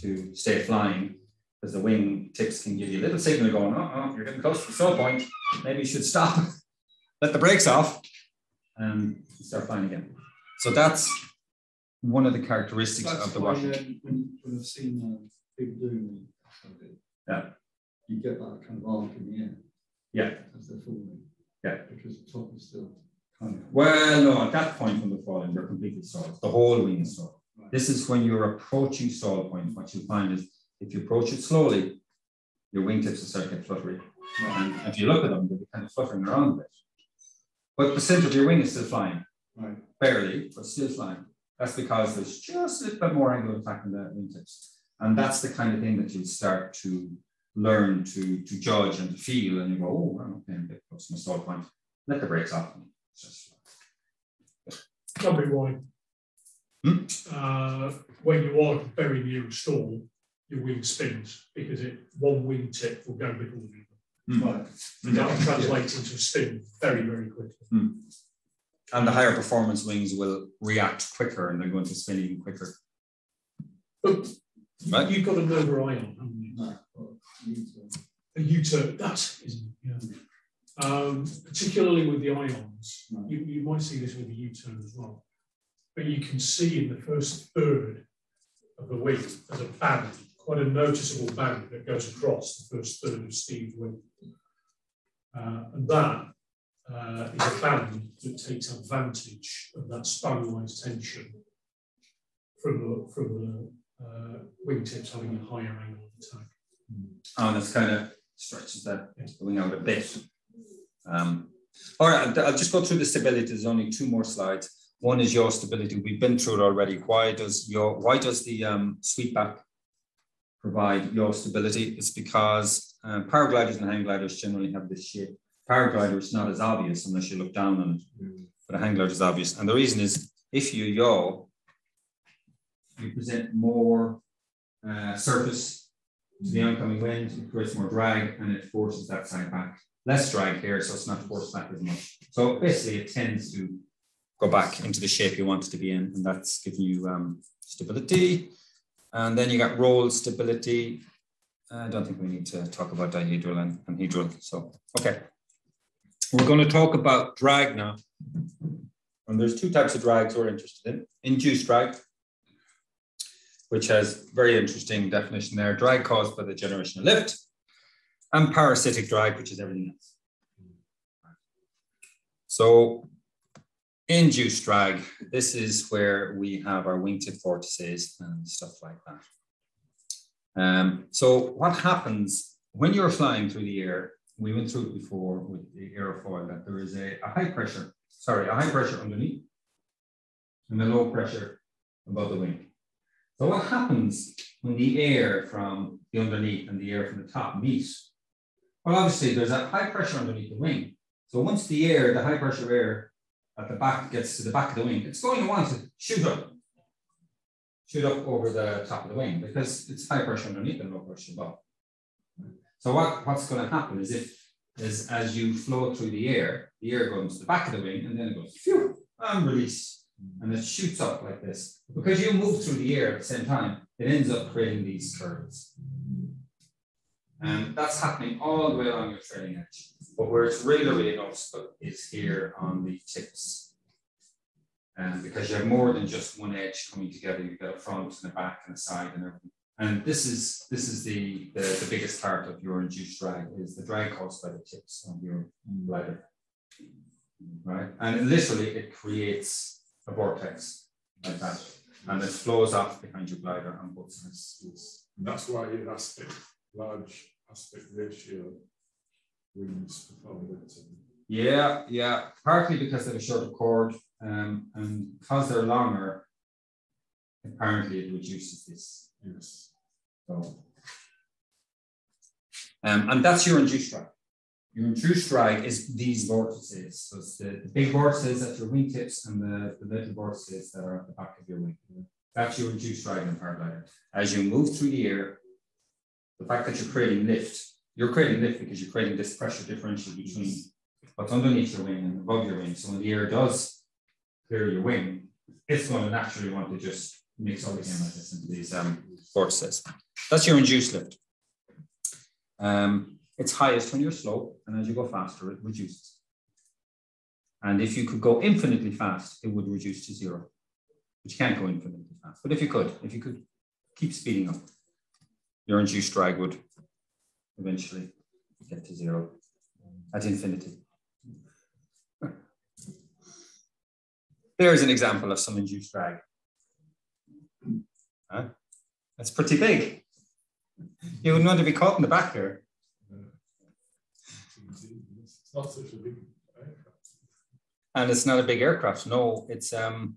to stay flying, because the wing tips can give you a little signal going, oh, oh, you're getting close to the stall point, maybe you should stop, let the brakes off, and start flying again. So that's one of the characteristics That's of the why, when, when I've seen uh, people doing it, Yeah. You get that kind of arc in the air. Yeah. As they're falling. Yeah. Because the top is still. kind of. Well, no, at that point when they're falling, they're completely stalled. The whole wing is stalled. Right. This is when you're approaching stall point. What you'll find is if you approach it slowly, your wingtips will start to get fluttery. And if you look at them, they'll be kind of fluttering around a bit. But the center of your wing is still flying, Right. barely, but still flying. That's because there's just a little bit more angle of attack in the wingtips. And that's the kind of thing that you'll start to learn to, to judge and to feel, and you go, oh, I'm okay, a bit close to my stall point. Let the brakes off. Just, Probably why. Hmm? Uh, when you are very near a stall, your wing spins because it one wing tip will go before the Hmm. other. And that will translate into a spin very, very quickly. And the higher performance wings will react quicker and they're going to spin even quicker. But Right. you've got a Nova Ion, haven't you? Well, too. A U-turn, that isn't, yeah. Um, particularly with the Ions, No. you, you might see this with the U-turn as well. But you can see in the first third of the wing, there's a band, quite a noticeable band that goes across the first third of Steve's wing. Uh, and that uh, is a band that takes advantage of that spanwise tension from the, from the uh, wingtips having a higher angle of attack. Oh, and it's kind of stretches that wing out a bit. Um, all right, I'll, I'll just go through the stability. There's only two more slides. One is your stability. We've been through it already. Why does your why does the um, sweepback provide your stability? It's because uh, paragliders and hang gliders generally have this shape. Paraglider is not as obvious unless you look down on it, but a hang glider is obvious. And the reason is if you yaw, you present more uh, surface to the oncoming wind, it creates more drag and it forces that side back. Less drag here, so it's not forced back as much. So basically, it tends to go back into the shape you want it to be in, and that's giving you um, stability. And then you got roll stability. I don't think we need to talk about dihedral and anhedral. So, okay. We're going to talk about drag now. And there's two types of drags we're interested in. Induced drag, which has very interesting definition there. Drag caused by the generation of lift, and parasitic drag, which is everything else. So induced drag, this is where we have our wingtip vortices and stuff like that. Um, so what happens when you're flying through the air, we went through it before with the aerofoil, that there is a, a high pressure, sorry, a high pressure underneath and a low pressure above the wing. So what happens when the air from the underneath and the air from the top meet? Well, obviously there's a high pressure underneath the wing. So once the air, the high pressure air at the back gets to the back of the wing, it's going to want to shoot up, shoot up over the top of the wing because it's high pressure underneath and low pressure above. So what, what's going to happen is if is as you flow through the air, the air goes to the back of the wing and then it goes phew, and release and it shoots up like this. Because you move through the air at the same time, it ends up creating these curves. And that's happening all the way along your trailing edge. But where it's really, really noticeable is here on the tips. And because you have more than just one edge coming together, you've got a front and a back and a side and everything. And this is this is the, the, the biggest part of your induced drag is the drag caused by the tips on your glider. Right? And literally it creates a vortex like that. And it flows off behind your glider on both sides. And that's why your aspect, large aspect ratio wings perform. Yeah, yeah. Partly because they have a shorter chord, um, and because they're longer, apparently it reduces this. Yes. So, um, and that's your induced drag. Your induced drag is these vortices. So it's the, the big vortices at your wingtips and the, the little vortices that are at the back of your wing. That's your induced drag in paraglider. As you move through the air, the fact that you're creating lift, you're creating lift because you're creating this pressure differential between what's underneath your wing and above your wing. So when the air does clear your wing, it's going to naturally want to just mix up again like this into these um, vortices. That's your induced lift. Um, it's highest when you're slow, and as you go faster, it reduces. And if you could go infinitely fast, it would reduce to zero. But you can't go infinitely fast. But if you could, if you could keep speeding up, your induced drag would eventually get to zero at infinity. There's an example of some induced drag. Huh? That's pretty big. You wouldn't want to be caught in the back there. It's not such a big aircraft. And it's not a big aircraft. No, it's um,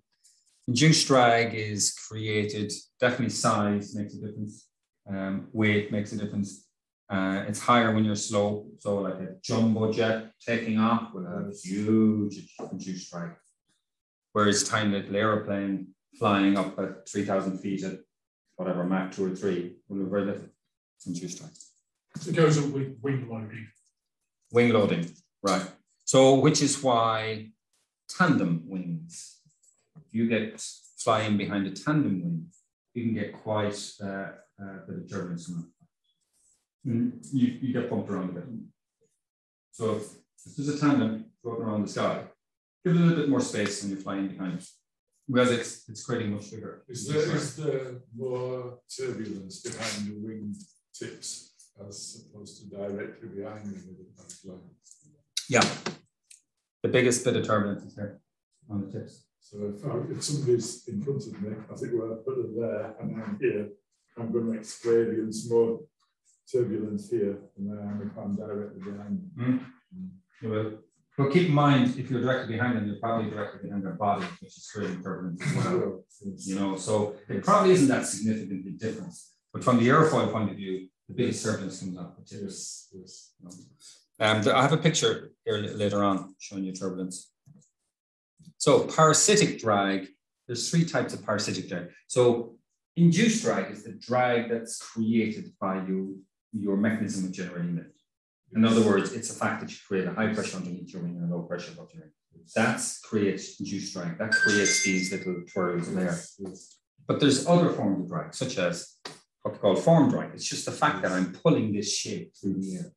induced drag is created. Definitely size makes a difference. Um, weight makes a difference. Uh, it's higher when you're slow. So like a jumbo jet taking off will have huge induced drag. Whereas tiny little aeroplane flying up at 3,000 feet at whatever Mach 2 or 3 will have very little induced drag. So it goes with wing loading. Wing loading, right. So which is why tandem wings, if you get flying behind a tandem wing, you can get quite uh, a bit of turbulence mm, you, you get bumped around a bit. So if, if there's a tandem floating around the sky, give it a little bit more space when you're flying behind it. Whereas it's, it's creating much bigger. Is there, is there more turbulence behind the wing tips as opposed to directly behind them? Yeah. The biggest bit of turbulence is here on the tips. So if, I, if somebody's in front of me, as it were, put it there and I'm here, I'm going to experience more turbulence here than I am if I'm directly behind them. Mm. Well, but keep in mind, if you're directly behind them, you're probably directly behind their body, which is creating turbulence as well. you know, so it probably isn't that significantly different. But from the airfoil point of view, the biggest turbulence comes up. Yes, yes. You know. Um, I have a picture here later on showing you turbulence. So parasitic drag, there's three types of parasitic drag. So induced drag is the drag that's created by you, your mechanism of generating lift. In other words, it's the fact that you create a high pressure underneath your wing and a low pressure above your wing. That creates induced drag. That creates these little twirls there. But there's other forms of drag, such as what we call form drag. It's just the fact that I'm pulling this shape through the air.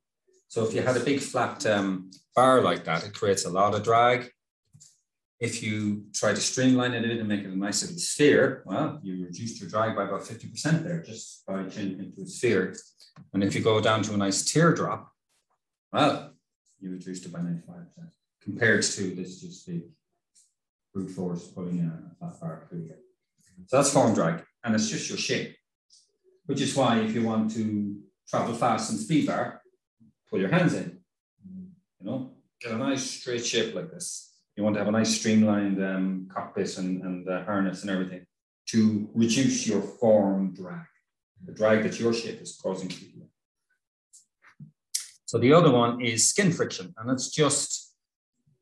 So if you had a big flat um, bar like that, it creates a lot of drag. If you try to streamline it a bit and make it a nice little sphere, well, you reduced your drag by about 50% there just by changing it to a sphere. And if you go down to a nice teardrop, well, you reduced it by 95% compared to this just big brute force pulling a flat bar through here. So that's form drag, and it's just your shape, which is why if you want to travel fast and speed bar, pull your hands in, you know, get a nice straight shape like this you want to have a nice streamlined um, cockpit and, and uh, harness and everything to reduce your form drag, the drag that your shape is causing to you. So the other one is skin friction, and it's just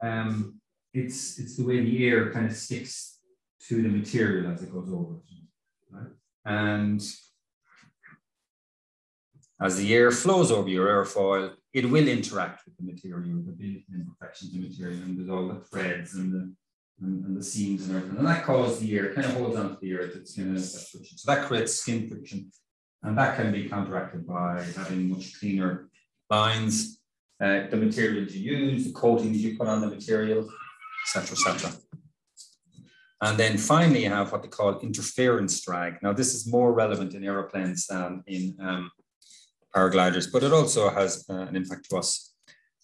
um, it's it's the way the air kind of sticks to the material as it goes over right? And as the air flows over your airfoil, it will interact with the material, the built imperfections of the material, and there's all the threads and the and, and, the seams and everything. And that causes the air, kind of holds onto the air earth, it's skin friction. So that creates skin friction. And that can be counteracted by having much cleaner lines, uh, the materials you use, the coatings you put on the material, etc., etc. And then finally, you have what they call interference drag. Now, this is more relevant in aeroplanes than in um, paragliders, but it also has uh, an impact to us.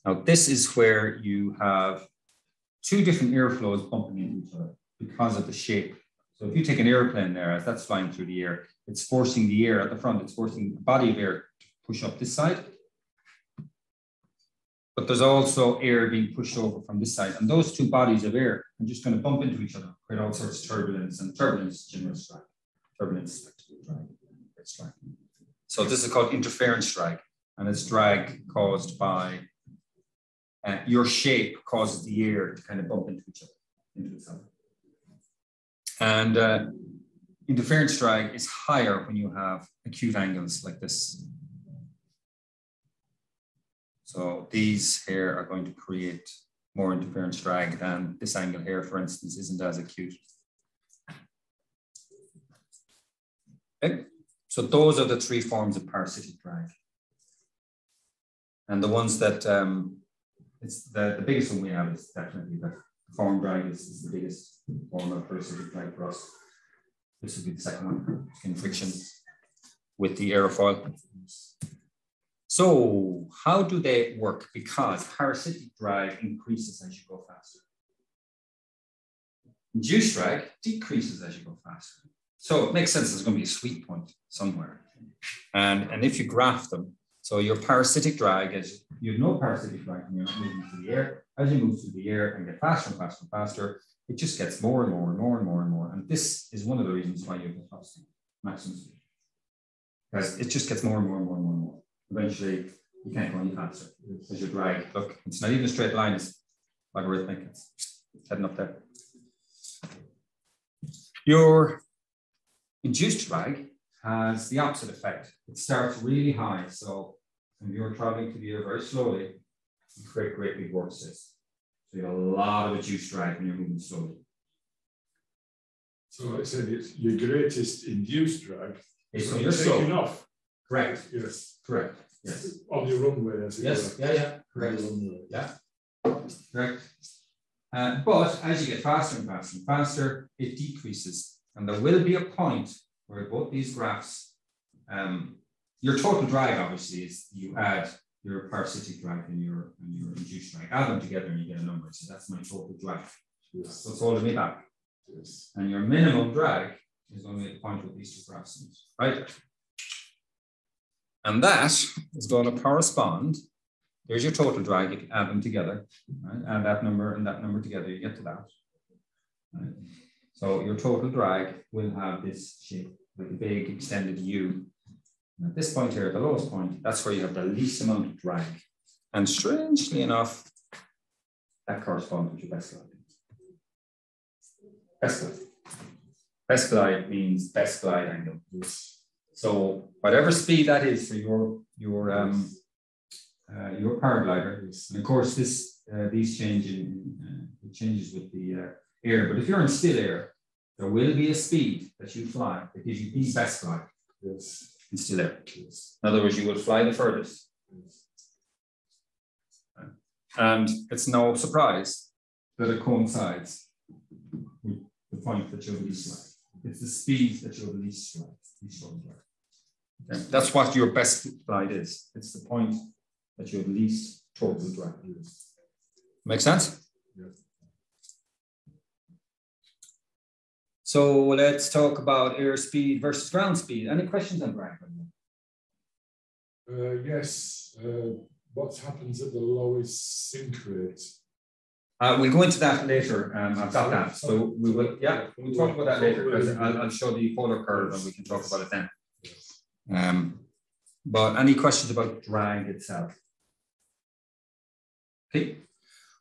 Now, this is where you have two different airflows bumping into each other because of the shape. So if you take an airplane there, as that's flying through the air, it's forcing the air at the front, it's forcing the body of air to push up this side. But there's also air being pushed over from this side. And those two bodies of air are just going to bump into each other, create all sorts of turbulence, and turbulence generates drag. Turbulence drag. So this is called interference drag, and it's drag caused by uh, your shape causes the air to kind of bump into each other, into itself. And uh, interference drag is higher when you have acute angles like this. So these here are going to create more interference drag than this angle here, for instance, isn't as acute. Okay. So those are the three forms of parasitic drag. And the ones that, um, it's the, the biggest one we have is definitely the form drag is, is the biggest form of parasitic drag for us. This would be the second one, skin friction with the aerofoil. So how do they work? Because parasitic drag increases as you go faster. Induced drag decreases as you go faster. So it makes sense there's going to be a sweet point somewhere. And, and if you graph them, so your parasitic drag is you have no parasitic drag when you're moving through the air. As you move through the air and get faster and faster and faster, it just gets more and more and more and more and more. And this is one of the reasons why you have speed, maximum speed. Because it just gets more and more and more and more and more. eventually you can't go any faster because your drag, look, it's not even a straight line, it's logarithmic, it's heading up there. Your induced drag has the opposite effect. It starts really high. So when you're traveling to the air very slowly, you create great big vortices. So you have a lot of induced drag when you're moving slowly. So I said it's your greatest induced drag. So when you're taking slow. off. Correct. Yes. Correct. Yes. On your runway, as it Yes. were. Yeah. Yeah. Correct. Yeah. Correct. Uh, but as you get faster and faster and faster, it decreases. And there will be a point where both these graphs, um, your total drag obviously is you add your parasitic drag and your and your induced drag, add them together and you get a number. So that's my total drag. Yes. So it's holding me back. Yes. And your minimum drag is only at the point with these two graphs, it, right? And that is going to correspond. There's your total drag. You can add them together, right? Add that number and that number together, you get to that. Right? So your total drag will have this shape with a big extended U. And at this point here, at the lowest point, that's where you have the least amount of drag. And strangely enough, that corresponds with your best glide. Best glide. Best glide means best glide angle. So whatever speed that is for your your um uh, your paraglider, and of course this uh, these change in uh, changes with the uh, air. But if you're in still air, there will be a speed that you fly that gives you the best glide Yes. in still air. Yes. In other words, you will fly the furthest. And it's no surprise that it coincides with the point that you're least glide. It's the speed that you're least glide. Least. Okay. That's what your best glide is. It's the point that you're least total. Yes. Make sense? Yeah. So let's talk about airspeed versus ground speed. Any questions on drag? Uh, yes. Uh, what happens at the lowest sink rate? Uh, we'll go into that later. Um, I've got that. So we will, yeah, we'll talk about that later. because I'll, I'll show the polar curve and we can talk about it then. Um, but any questions about drag itself? Okay,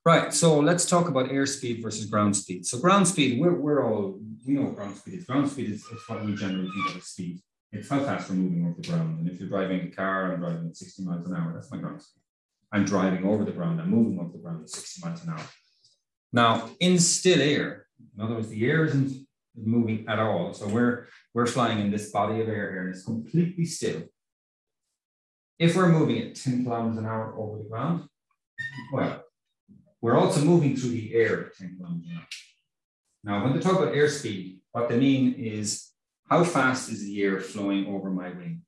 right. So let's talk about airspeed versus ground speed. So ground speed, we're, we're all, we know what ground speed is. Ground speed is, is what we generally think of as speed. It's how fast we're moving over the ground. And if you're driving a car, I'm driving at 60 miles an hour, that's my ground speed. I'm driving over the ground, I'm moving over the ground at 60 miles an hour. Now, in still air, in other words, the air isn't moving at all. So we're we're flying in this body of air here and it's completely still. If we're moving at 10 kilometers an hour over the ground, well, we're also moving through the air at 10 kilometers an hour. Now, when they talk about airspeed, what they mean is how fast is the air flowing over my wing,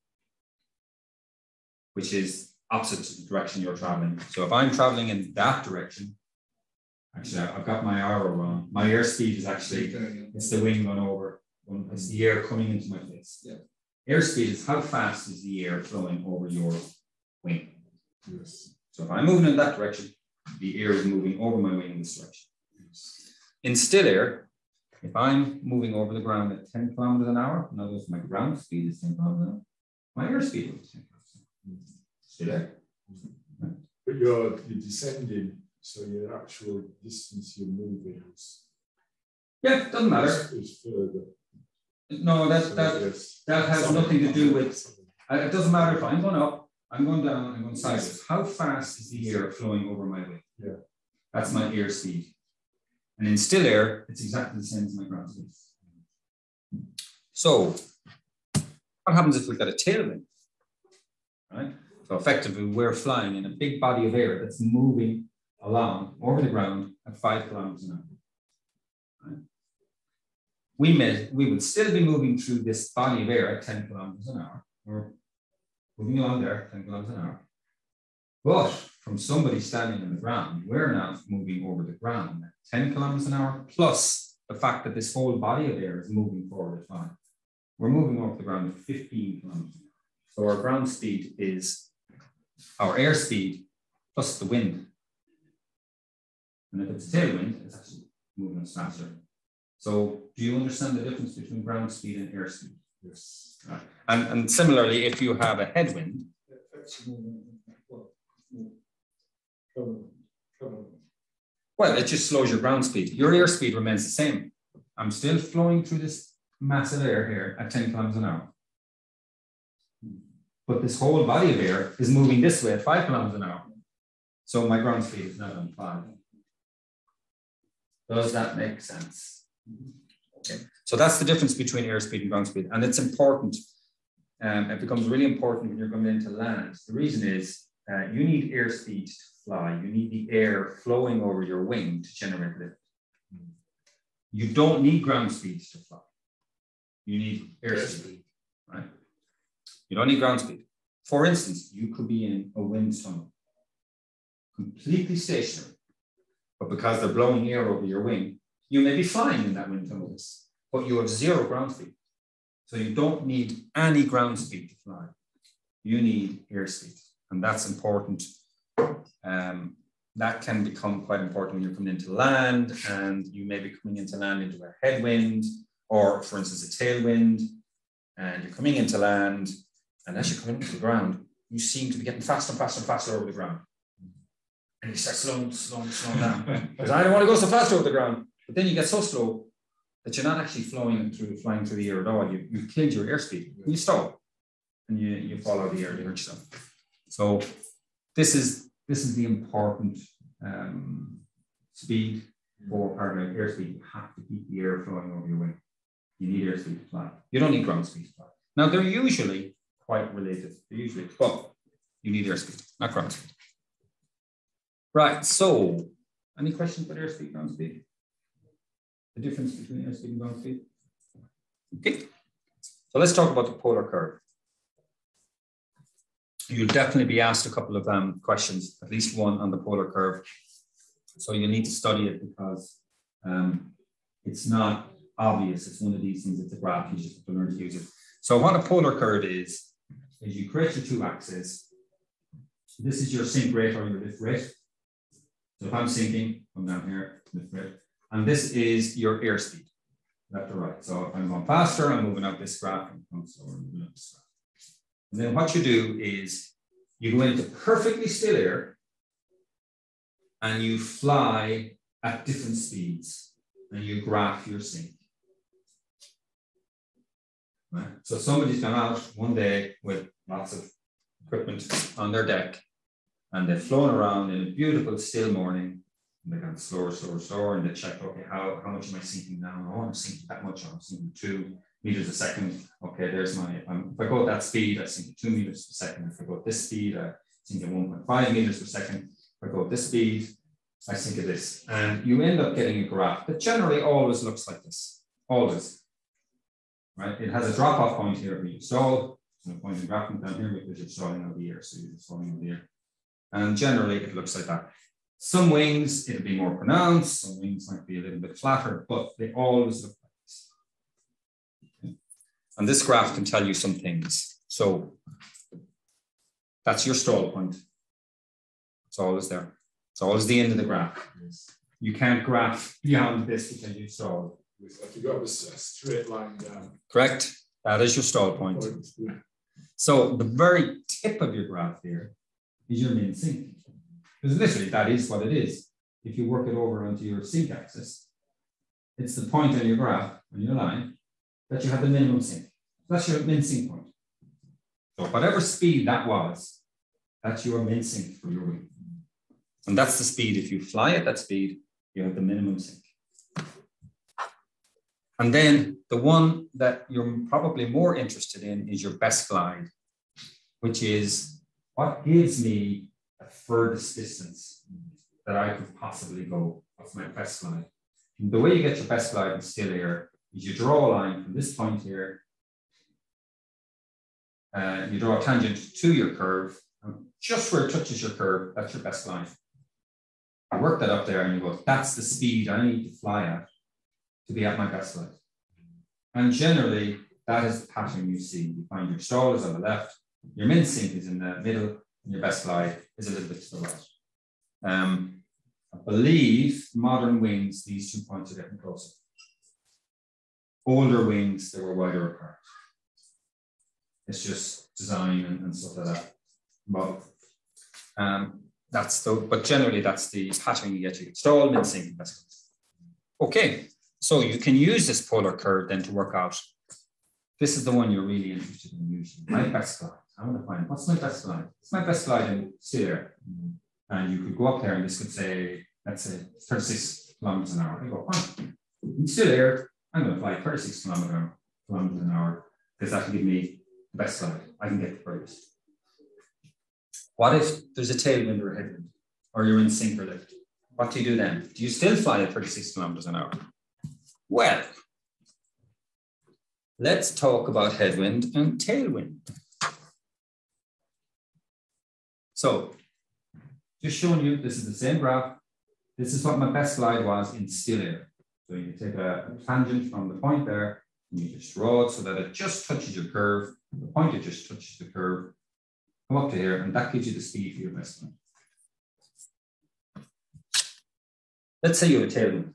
which is opposite to the direction you're traveling. So if I'm traveling in that direction, actually, I've got my arrow wrong. My airspeed is actually it's the wing going over. It's the air coming into my face. Yeah. Airspeed is how fast is the air flowing over your wing. Yes. So if I'm moving in that direction, the air is moving over my wing in this direction. In still air, if I'm moving over the ground at 10 kilometers an hour, in other words, my ground speed is 10 kilometers an hour, my airspeed is 10 kilometers an hour. Still air. But you're, you're descending, so your actual distance you're moving is, Yeah, doesn't matter. is further. No, that, So, that, that has nothing to do with Uh, It doesn't matter if I'm going up, I'm going down, I'm going sideways. How fast is the air flowing over my wing? Yeah. That's my air speed. And in still air, it's exactly the same as my ground speed. So, what happens if we've got a tailwind? Right? So effectively, we're flying in a big body of air that's moving along over the ground at five kilometers an hour. Right? We may, we would still be moving through this body of air at 10 kilometers an hour. We're moving along there, 10 kilometers an hour. But from somebody standing on the ground, we're now moving over the ground at 10 kilometers an hour, plus the fact that this whole body of air is moving forward at five. We're moving over the ground at 15 kilometers an hour. So our ground speed is our airspeed plus the wind. And if it's a tailwind, it's actually moving us faster. So do you understand the difference between ground speed and airspeed? Yes. And, and similarly, if you have a headwind, flexible, well, Well, it just slows your ground speed. Your airspeed remains the same. I'm still flowing through this mass of air here at 10 kilometers an hour. But this whole body of air is moving this way at five kilometers an hour. So my ground speed is not on five. Does that make sense? Okay. So that's the difference between airspeed and ground speed. And it's important. Um, it becomes really important when you're coming into land. The reason is uh, you need airspeed to fly. You need the air flowing over your wing to generate lift. You don't need ground speed to fly. You need airspeed, right? You don't need ground speed. For instance, you could be in a wind tunnel, completely stationary, but because they're blowing air over your wing, you may be flying in that wind tunnel, but you have zero ground speed. So you don't need any ground speed to fly. You need airspeed, and that's important. Um, that can become quite important when you're coming into land, and you may be coming into land into a headwind, or for instance, a tailwind, and you're coming into land and as you're coming into the ground, you seem to be getting faster and faster and faster over the ground. And you start slowing, slowing, slowing down. Because I don't want to go so fast over the ground. But then you get so slow that you're not actually flowing through, flying through the air at all. You, you've killed your airspeed. You stop and you, you of the air, you hurt yourself. So this is this is the important um, speed for partner airspeed. You have to keep the air flowing over your wing. You need airspeed to fly. You don't need ground speed to fly. Now they're usually quite related, They're usually, but you need airspeed, not ground speed. Right, so any questions about airspeed, ground speed? The difference between airspeed and ground speed? Okay, so let's talk about the polar curve. You'll definitely be asked a couple of um, questions, at least one on the polar curve. So you need to study it because um, it's not obvious. It's one of these things, it's a graph, you just have to learn to use it. So what a polar curve is, is you create your two axes. This is your sink rate or your lift rate. So if I'm sinking, come down here, lift rate. And this is your airspeed, left or right. So if I'm going faster, I'm moving up this graph, and going slower, moving up this graph. And then what you do is you go into perfectly still air and you fly at different speeds and you graph your sink. Right? So somebody's gone out one day with lots of equipment on their deck and they've flown around in a beautiful still morning and they've gone slower, slower, slower, and they check, okay, how, how much am I sinking now? Oh, I'm sinking that much, I'm sinking two meters a second. Okay, there's my, um, if I go at that speed, I sink at two meters per second. If I go at this speed, I sink at 1.5 meters per second. If I go at this speed, I sink at this. And you end up getting a graph that generally always looks like this, always right? It has a drop off point here where you stall. There's no point in graphing down here because you're stalling out the so you're stalling out the. And generally it looks like that. Some wings, it'll be more pronounced. Some wings might be a little bit flatter, but they always look. And this graph can tell you some things. So that's your stall point. It's always there. It's always the end of the graph. You can't graph beyond this because you stalled. If you got a straight line down. Correct. That is your stall point. Yeah. So the very tip of your graph here is your main sink. Because literally that is what it is. If you work it over onto your sink axis, it's the point on your graph, on your line, that you have the minimum sink. That's your min sink point. So whatever speed that was, that's your min sink for your wing. And that's the speed. If you fly at that speed, you have the minimum sink. And then the one that you're probably more interested in is your best glide, which is what gives me the furthest distance that I could possibly go. What's my best glide? And the way you get your best glide in still air is you draw a line from this point here. Uh, you draw a tangent to your curve. And just where it touches your curve, that's your best line. You work that up there and you go, that's the speed I need to fly at to be at my best glide. And generally, that is the pattern you see. You find your stall is on the left, your min sink is in the middle, and your best glide is a little bit to the right. Um, I believe modern wings, these two points are getting closer. Older wings, that were wider apart. It's just design and, and stuff like that. But um, that's the, but generally that's the pattern you get to stall, mid sink, Okay, so you can use this polar curve then to work out. This is the one you're really interested in using. My best glide. I want to find what's my best glide. It's my best glide in still And you could go up there and this could say, let's say 36 kilometers an hour. I go, fine. In still air, I'm going to fly 36 kilometers, kilometers an hour because that can give me the best glide. I can get the furthest. What if there's a tailwind or a headwind, or you're in sink or lift? What do you do then? Do you still fly at 36 kilometers an hour? Well, let's talk about headwind and tailwind. So, just showing you, this is the same graph. This is what my best glide was in still air. So you take a, tangent from the point there, and you just draw it so that it just touches your curve. The point it just touches the curve. Come up to here, and that gives you the speed for your glide. Let's say you have a tailwind.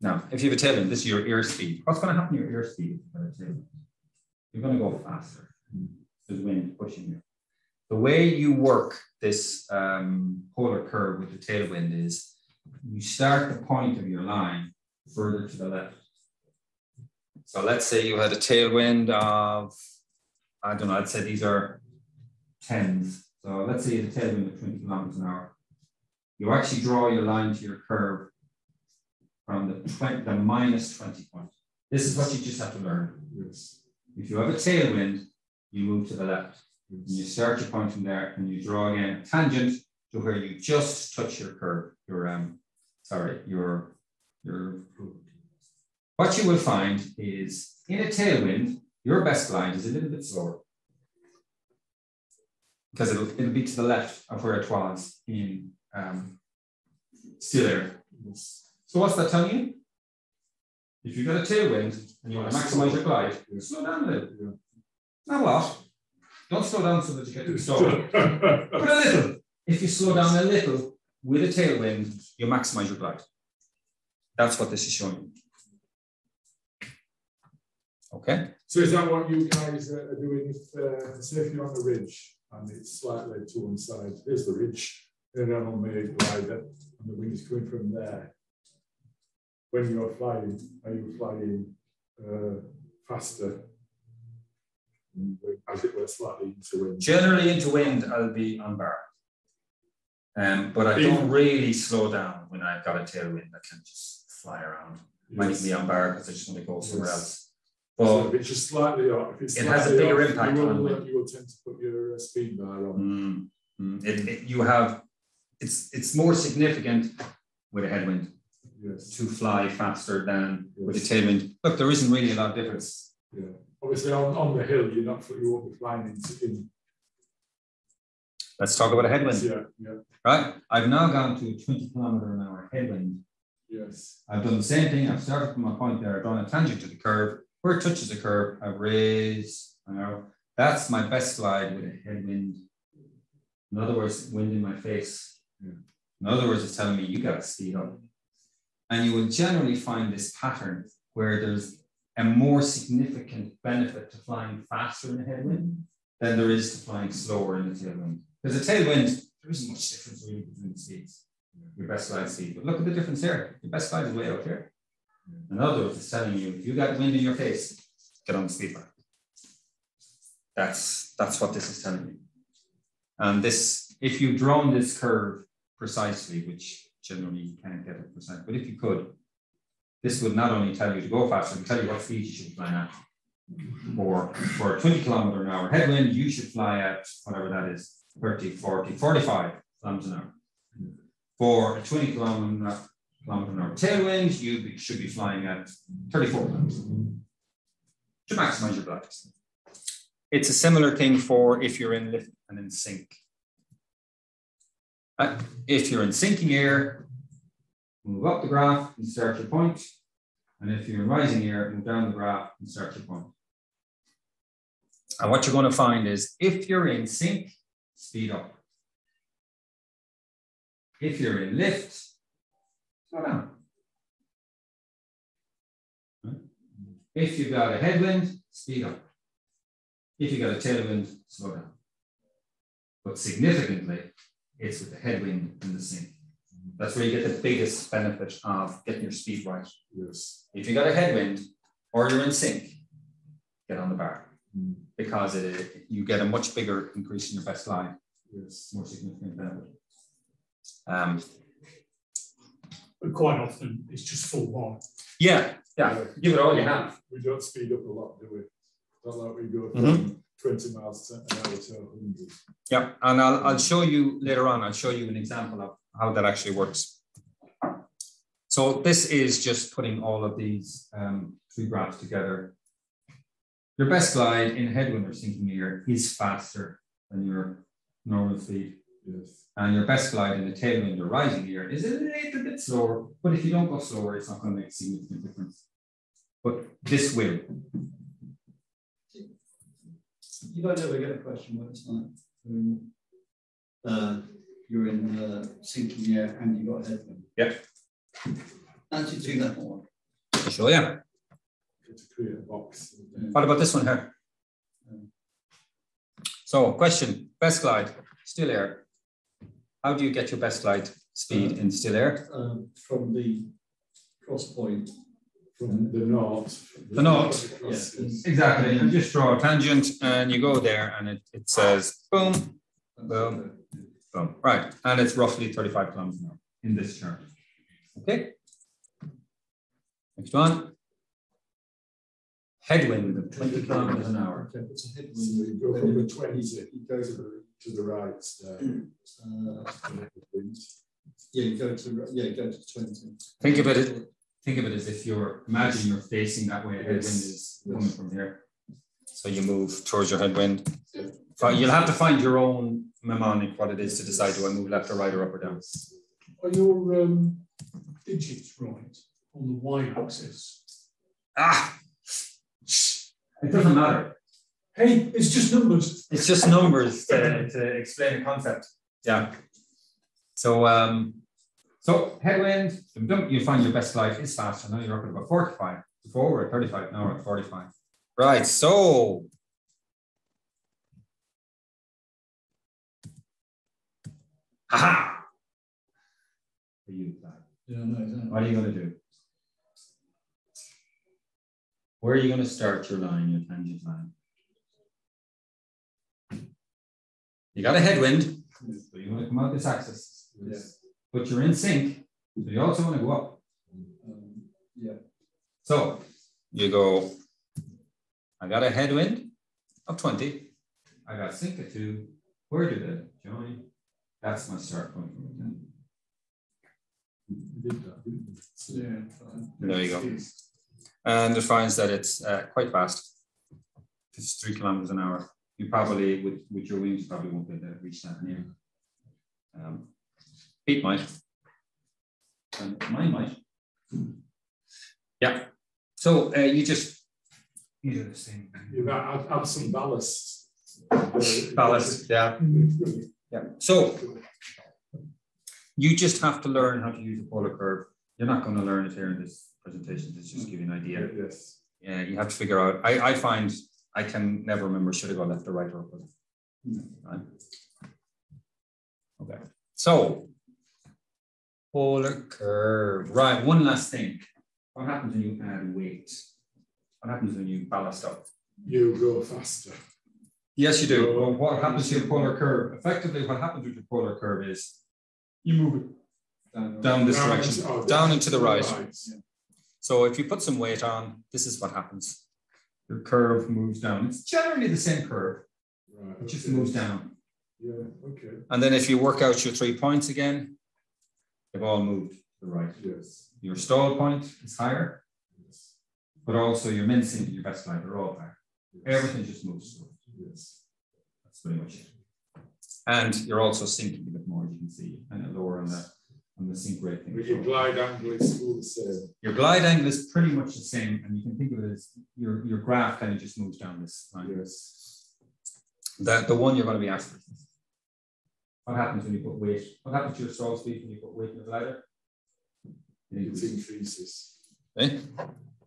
Now, if you have a tailwind, this is your air speed. What's going to happen to your air speed You're going to go faster. There's wind pushing you. The way you work this um, polar curve with the tailwind is you start the point of your line further to the left. So let's say you had a tailwind of, I don't know, I'd say these are tens. So let's say you had a tailwind of 20 kilometers an hour you actually draw your line to your curve from the, 20, the minus 20 point. This is what you just have to learn. Yes. If you have a tailwind, you move to the left. Yes. And you start your point from there and you draw again tangent to where you just touch your curve, your um, sorry, your your what you will find is in a tailwind, your best glide is a little bit slower. Because it'll, it'll be to the left of where it was in um, still there. So what's that telling you? If you've got a tailwind and you want to maximize your glide, slow down a little. Yeah. Now what? Don't slow down so that you get to the but a little. If you slow down a little with a tailwind, you maximize your glide. That's what this is showing. Okay. So is that what you guys are doing if, uh, say if you're on the ridge and it's slightly to one side, here's the ridge, around on the glider and the wings coming from there. When you're flying, are you flying uh, faster? As it were, slightly into wind. Generally, into wind, I'll be on bar. Um, but I don't really slow down when I've got a tailwind that can just fly around. Might be on bar because I just want to go somewhere yes. else. But so if it's just slightly off, if it's it has a bigger off, impact you will, will, you will tend to put your uh, speed bar on. Mm, mm. It, it, you have it's it's more significant with a headwind yes. to fly faster than yes. with a tailwind. Look, there isn't really a lot of difference. Yeah. Obviously, on, on the hill, you're not you won't be flying in, in. Let's talk about a headwind. Yeah, yeah. Right. I've now gone to 20 kilometer an hour headwind. Yes. I've done the same thing. I've started from a point there. I've drawn a tangent to the curve. Where it touches the curve, I've raised. know, that's my best glide with a headwind. In other words, wind in my face. In other words, it's telling me you got to speed up. And you will generally find this pattern where there's a more significant benefit to flying faster in a headwind than there is to flying slower in a tailwind. Because a tailwind, there isn't much difference really between the speeds, your best glide speed. But look at the difference here. Your best glide is way out here. In other words, it's telling you if you got wind in your face, get on the speed bar. That's that's what this is telling you. And this, if you've drawn this curve precisely, which generally you can't get it precise, but if you could, this would not only tell you to go faster, but tell you what speed you should fly at. Or for a 20 kilometer an hour headwind, you should fly at whatever that is, 30, 40, 45 kilometers an hour. For a 20 kilometer, kilometer an hour tailwind, you should be flying at 34 kilometers to maximize your glide. It's a similar thing for if you're in lift and in sink. Uh, if you're in sinking air, move up the graph and start your point. And if you're in rising air, move down the graph and start your point. And what you're going to find is if you're in sink, speed up. If you're in lift, slow down. If you've got a headwind, speed up. If you've got a tailwind, slow down. But significantly, it's with the headwind and the sink. That's where you get the biggest benefit of getting your speed right. Yes. If you've got a headwind or you're in sink, get on the bar Mm. because it, you get a much bigger increase in your best line, Yes. more significant benefit. Um, But quite often it's just full on. yeah, yeah, give it all you have. We don't speed up a lot, do we? Not like we go from twenty miles an hour to hundred. Yeah, and I'll, I'll show you later on, I'll show you an example of how that actually works. So this is just putting all of these um, three graphs together. Your best glide in headwind or sinking gear is faster than your normal speed. Yes. And your best glide in the tail tailwind or rising gear is a little bit slower, but if you don't go slower, it's not going to make a significant difference. But this will. You don't ever get a question where it's like, um, uh, you're in uh, sinking air and you got a headwind. Yeah. How do you do that one? I'll show you. To create a box. What about this one here? So, question best glide, still air. How do you get your best glide speed in still air? Um, from the cross point. From the north. The north, across, yeah. yes. Exactly. And just draw a tangent and you go there and it, it says boom, boom, boom. Right. And it's roughly 35 kilometers an hour in this chart. Okay. Next one. Headwind of 20 kilometers an hour. Okay, it's a headwind. So you go from the twenty it goes to to, the, right there. uh, yeah, you go to, yeah, go to twenty. Think of it, think of it as if you're, imagine you're facing that way, headwind Yes. is coming from here. So you move towards your headwind. So you'll have to find your own mnemonic, what it is to decide, do I move left or right or up or down? Are your um, digits right on the y-axis? Ah, it doesn't matter. Hey, it's just numbers. It's just numbers to, to explain a concept. Yeah. So, um, so headwind, you find your best glide is faster. Now you're up at about 45. Before we're at 35, now we're at 45. Right. So, aha. For you, Clive. Yeah, no, exactly. What are you going to do? Where are you going to start your line, your tangent line? You got a headwind, so you want to come out this axis. Yes. But you're in sink, so you also want to go up. Um, yeah, So you go, I got a headwind of 20. I got sink at two. Where did it join? That's my start point. We did that, yeah. There you go. And it finds that it's uh, quite fast. It's three kilometers an hour. You probably, with, with your wings, you probably won't be able to reach that anyway. Um, feet might. And mine might. Yeah. So uh, you just, you do the same. You add, add some ballast. Ballast, yeah. Yeah. So you just have to learn how to use a polar curve. You're not going to learn it here in this presentation. It's just give you an idea. Yes. Yeah, you have to figure out. I, I find I can never remember should I go left or right or opposite. Right. Okay. So polar curve. Right. One last thing. What happens when you add weight? What happens when you ballast up? You go faster. Yes, you do. Well, what happens to your polar curve? Effectively, what happens with your polar curve is you move it down this Down direction, into- oh, down into the right. right. So if you put some weight on, this is what happens. Your curve moves down. It's generally the same curve. Right, It just okay. moves down. Yeah, okay. And then if you work out your three points again, they've all moved to the right. Yes. Your stall point is higher, Yes. but also your min sink and your best line are all higher. yes. Everything just moves. slow. Yes. That's pretty much it. And you're also sinking a bit more, as you can see, and lower on the on the sink rate thing. But your glide angle is still the same. Your glide angle is pretty much the same, and you can think of it as your, your graph kind of just moves down this line. Yes. The, the one you're going to be asked for. What happens when you put weight? What happens to your stall speed when you put weight in the glider? It increases. increases. Eh?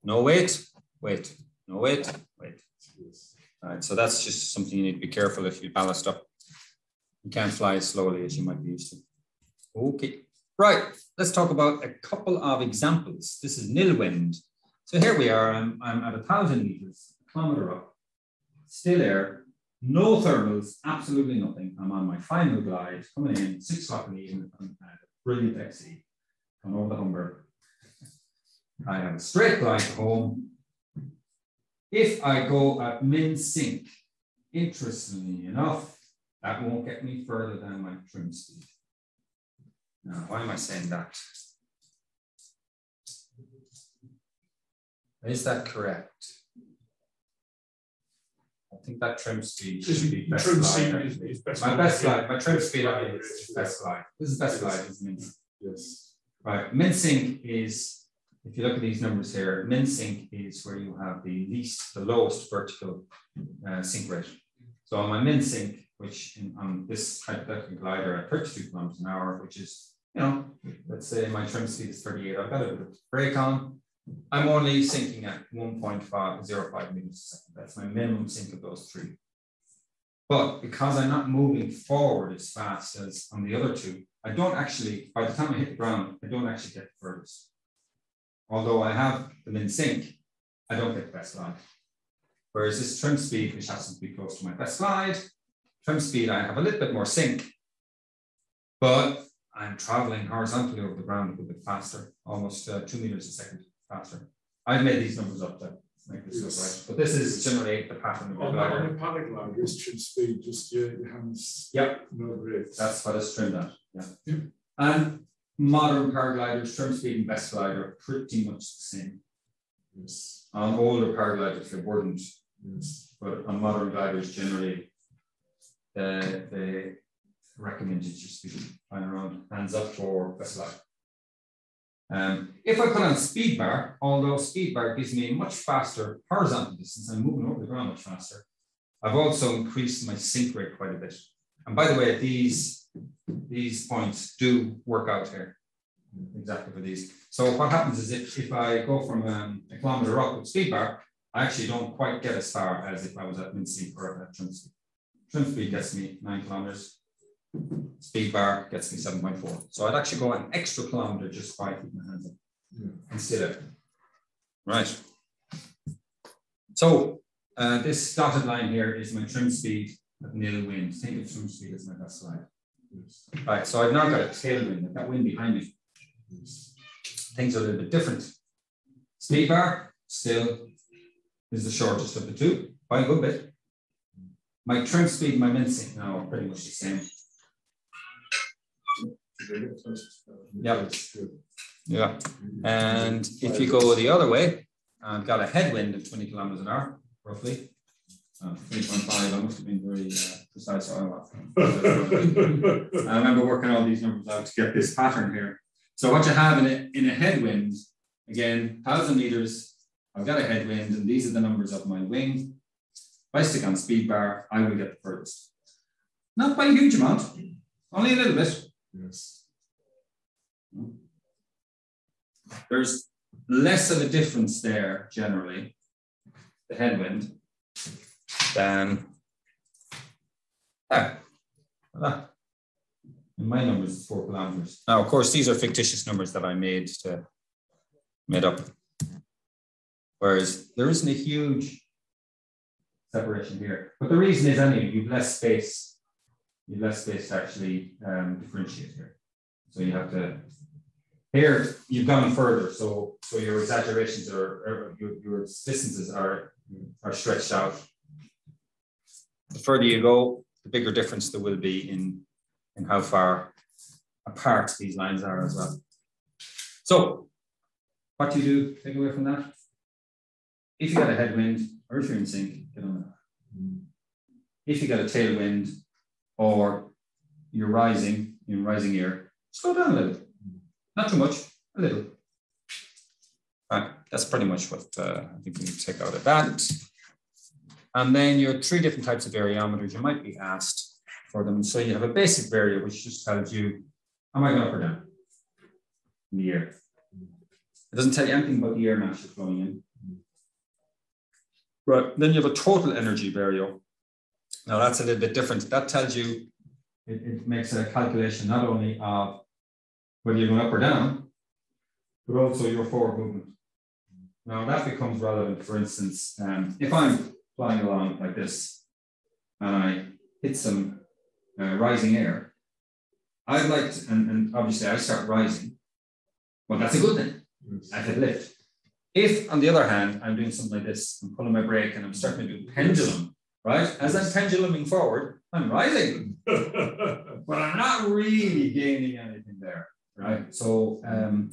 No weight, weight, no weight, weight. Yes. All right, so that's just something you need to be careful if you ballast up. You can't fly as slowly as you might be used to. Okay, right. Let's talk about a couple of examples. This is nil wind. So here we are. I'm, I'm at a thousand meters, a kilometer up, still air, no thermals, absolutely nothing. I'm on my final glide, coming in six o'clock in the evening. Brilliant XC, on over the Humber. I have a straight glide home. If I go at min sink, interestingly enough, that won't get me further than my trim speed. Now, why am I saying that? Is that correct? I think that trim speed should be best Trim is, is best. My best Yeah. glide, my trim speed is best glide. This is best glide, is min. Yes. Right, min sink is, if you look at these numbers here, min sink is where you have the least, the lowest vertical uh, sink rate. So on my min sink, which in, on this hypothetical glider at 32 kilometers an hour, which is, know, let's say my trim speed is 38, I've got a brake on. I'm only sinking at 1.505 meters a second. That's my minimum sink of those three. But because I'm not moving forward as fast as on the other two, I don't actually, by the time I hit the ground, I don't actually get the furthest. Although I have them in sink, I don't get the best glide. Whereas this trim speed, which has to be close to my best glide, trim speed, I have a little bit more sink, but I'm traveling horizontally over the ground a little bit faster, almost uh, two meters a second faster. I've made these numbers up to make this look right, but this is generally the pattern of On, the- on glider. a paraglider, is trim speed just your, your hands? Yep. No brakes. That's what it's trimmed at, yeah. Yeah. And modern paragliders, trim speed and best glider are pretty much the same. Yes. On older paragliders, they weren't, Yes. but on modern gliders, generally, uh, they recommend you just be flying around hands up for best glide. Um, if I put on speed bar, although speed bar gives me a much faster horizontal distance, I'm moving over the ground much faster. I've also increased my sink rate quite a bit. And by the way, these, these points do work out here exactly for these. So what happens is if, if I go from um, a kilometer up with speed bar, I actually don't quite get as far as if I was at sink or at trim speed. Trim speed gets me nine kilometers. Speed bar gets me 7.4. So I'd actually go an extra kilometer just by keeping my hands up Yeah. and still it. Right. So uh, this dotted line here is my trim speed at nil wind. Think of trim speed as my best glide. Yes. Right, so I've now got a tailwind, I've got wind behind me. Yes. Things are a little bit different. Speed bar still is the shortest of the two by a good bit. My trim speed and my min sink now are pretty much the same. Yeah. Yeah. And if you go the other way, I've got a headwind of 20 kilometers an hour, roughly. Uh, 3.5, I must have been very uh, precise. on that. I remember working all these numbers out to get this pattern here. So what you have in a, in a headwind, again, 1,000 meters, I've got a headwind, and these are the numbers of my wing. If I stick on speed bar, I will get the furthest. Not by a huge amount, only a little bit. Yes. There's less of a difference there generally, the headwind, than ah, ah. My numbers, four kilometers. Now, of course, these are fictitious numbers that I made to made up. Whereas there isn't a huge separation here. But the reason is anyway, you've less space, you've less space to actually um, differentiate here. So you have to here, you've gone further, so so your exaggerations are, are your, your distances are are stretched out. The further you go, the bigger difference there will be in in how far apart these lines are as well. So, what do you do? Take away from that. If you got a headwind or if you're in sink, get on that. If you got a tailwind or you're rising in rising air, slow down a little. Not too much, a little. Right, that's pretty much what uh, I think we need to take out of that. And then your three different types of variometers, you might be asked for them. So you have a basic variable, which just tells you, am I going up or down in the air? It doesn't tell you anything about the air mass you're flowing in. Right, then you have a total energy variable. Now that's a little bit different. That tells you it, it makes a calculation not only of whether you're going up or down, but also your forward movement. Now that becomes relevant, for instance, um, if I'm flying along like this and I hit some uh, rising air, I'd like to, and, and, obviously I start rising, well, that's a good thing. Yes. I could lift. If, on the other hand, I'm doing something like this, I'm pulling my brake and I'm starting to do pendulum, right? As I'm penduluming forward, I'm rising, but I'm not really gaining anything there, right? So um,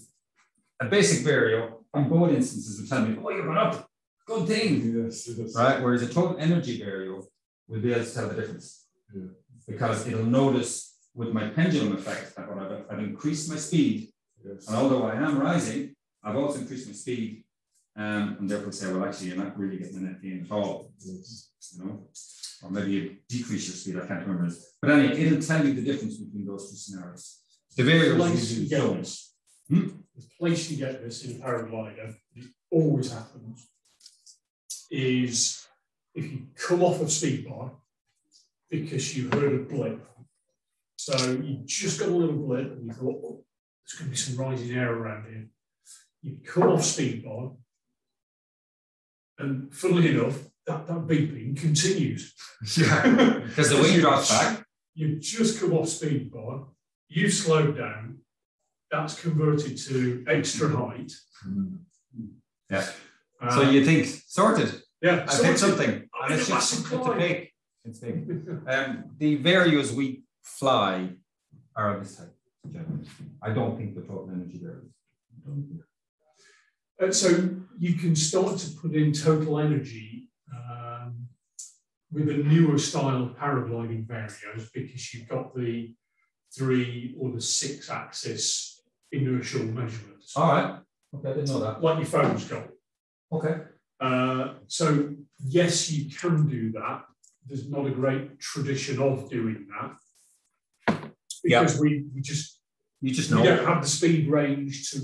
a basic vario in both instances will tell me, oh, you're going up, good thing, yes, yes. right? Whereas a total energy vario will be able to tell the difference yeah. because it'll notice with my pendulum effect that I've, I've increased my speed, yes. and although I am rising, I've also increased my speed um, and therefore say, well, actually, you're not really getting the net gain at all. Yes. You know, or maybe you decrease your speed. I can't remember. But anyway, it'll tell you the difference between those two scenarios. The variables place you get this, Hmm? the place you get this in a paraglider, it always happens, is if you come off a speed bar because you heard a blip. So you just got a little blip and you thought, oh, there's going to be some rising air around here. You come off speed bar, and funnily enough, that, that beeping continues. Yeah, because the wing drops back. You've just come off speed bar, you've slowed down, that's converted to extra height. Mm. Yeah. Uh, so you think sorted. yeah, I think sorted. something, I'm and it's just it's a. It's big. Um, the varios we fly are of this type. generally. I don't think the total energy. I think. Uh, so you can start to put in total energy um, with a newer style of paragliding varios because you've got the three or the six axis inertial measurements, All right. Okay, I didn't know that. like your phone's got. Okay. Uh, so yes, you can do that. There's not a great tradition of doing that Yeah. because we, we just You just we don't have the speed range to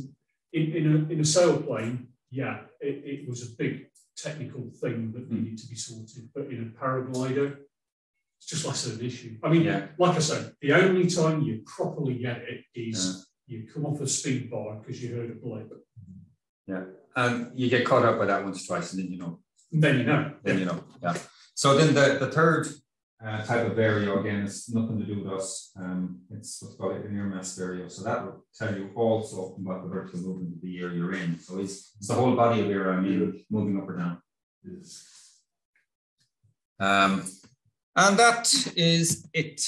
in, in a in a sailplane. Yeah, it, it was a big technical thing that needed to be sorted, but in a paraglider, it's just less of an issue. I mean, Yeah. like I said, the only time you properly get it is you come off a speed bar because you heard a blip, Yeah, And you get caught up by that once, or twice, and then you know. and then you know. Then you know. Yeah. So then the, the third uh, type of vario again is nothing to do with us. Um, it's what's called an air mass vario. So that will tell you also about the vertical movement of the air you're in. So it's, it's the whole body of air I'm in, moving up or down. Yes. Um, and that is it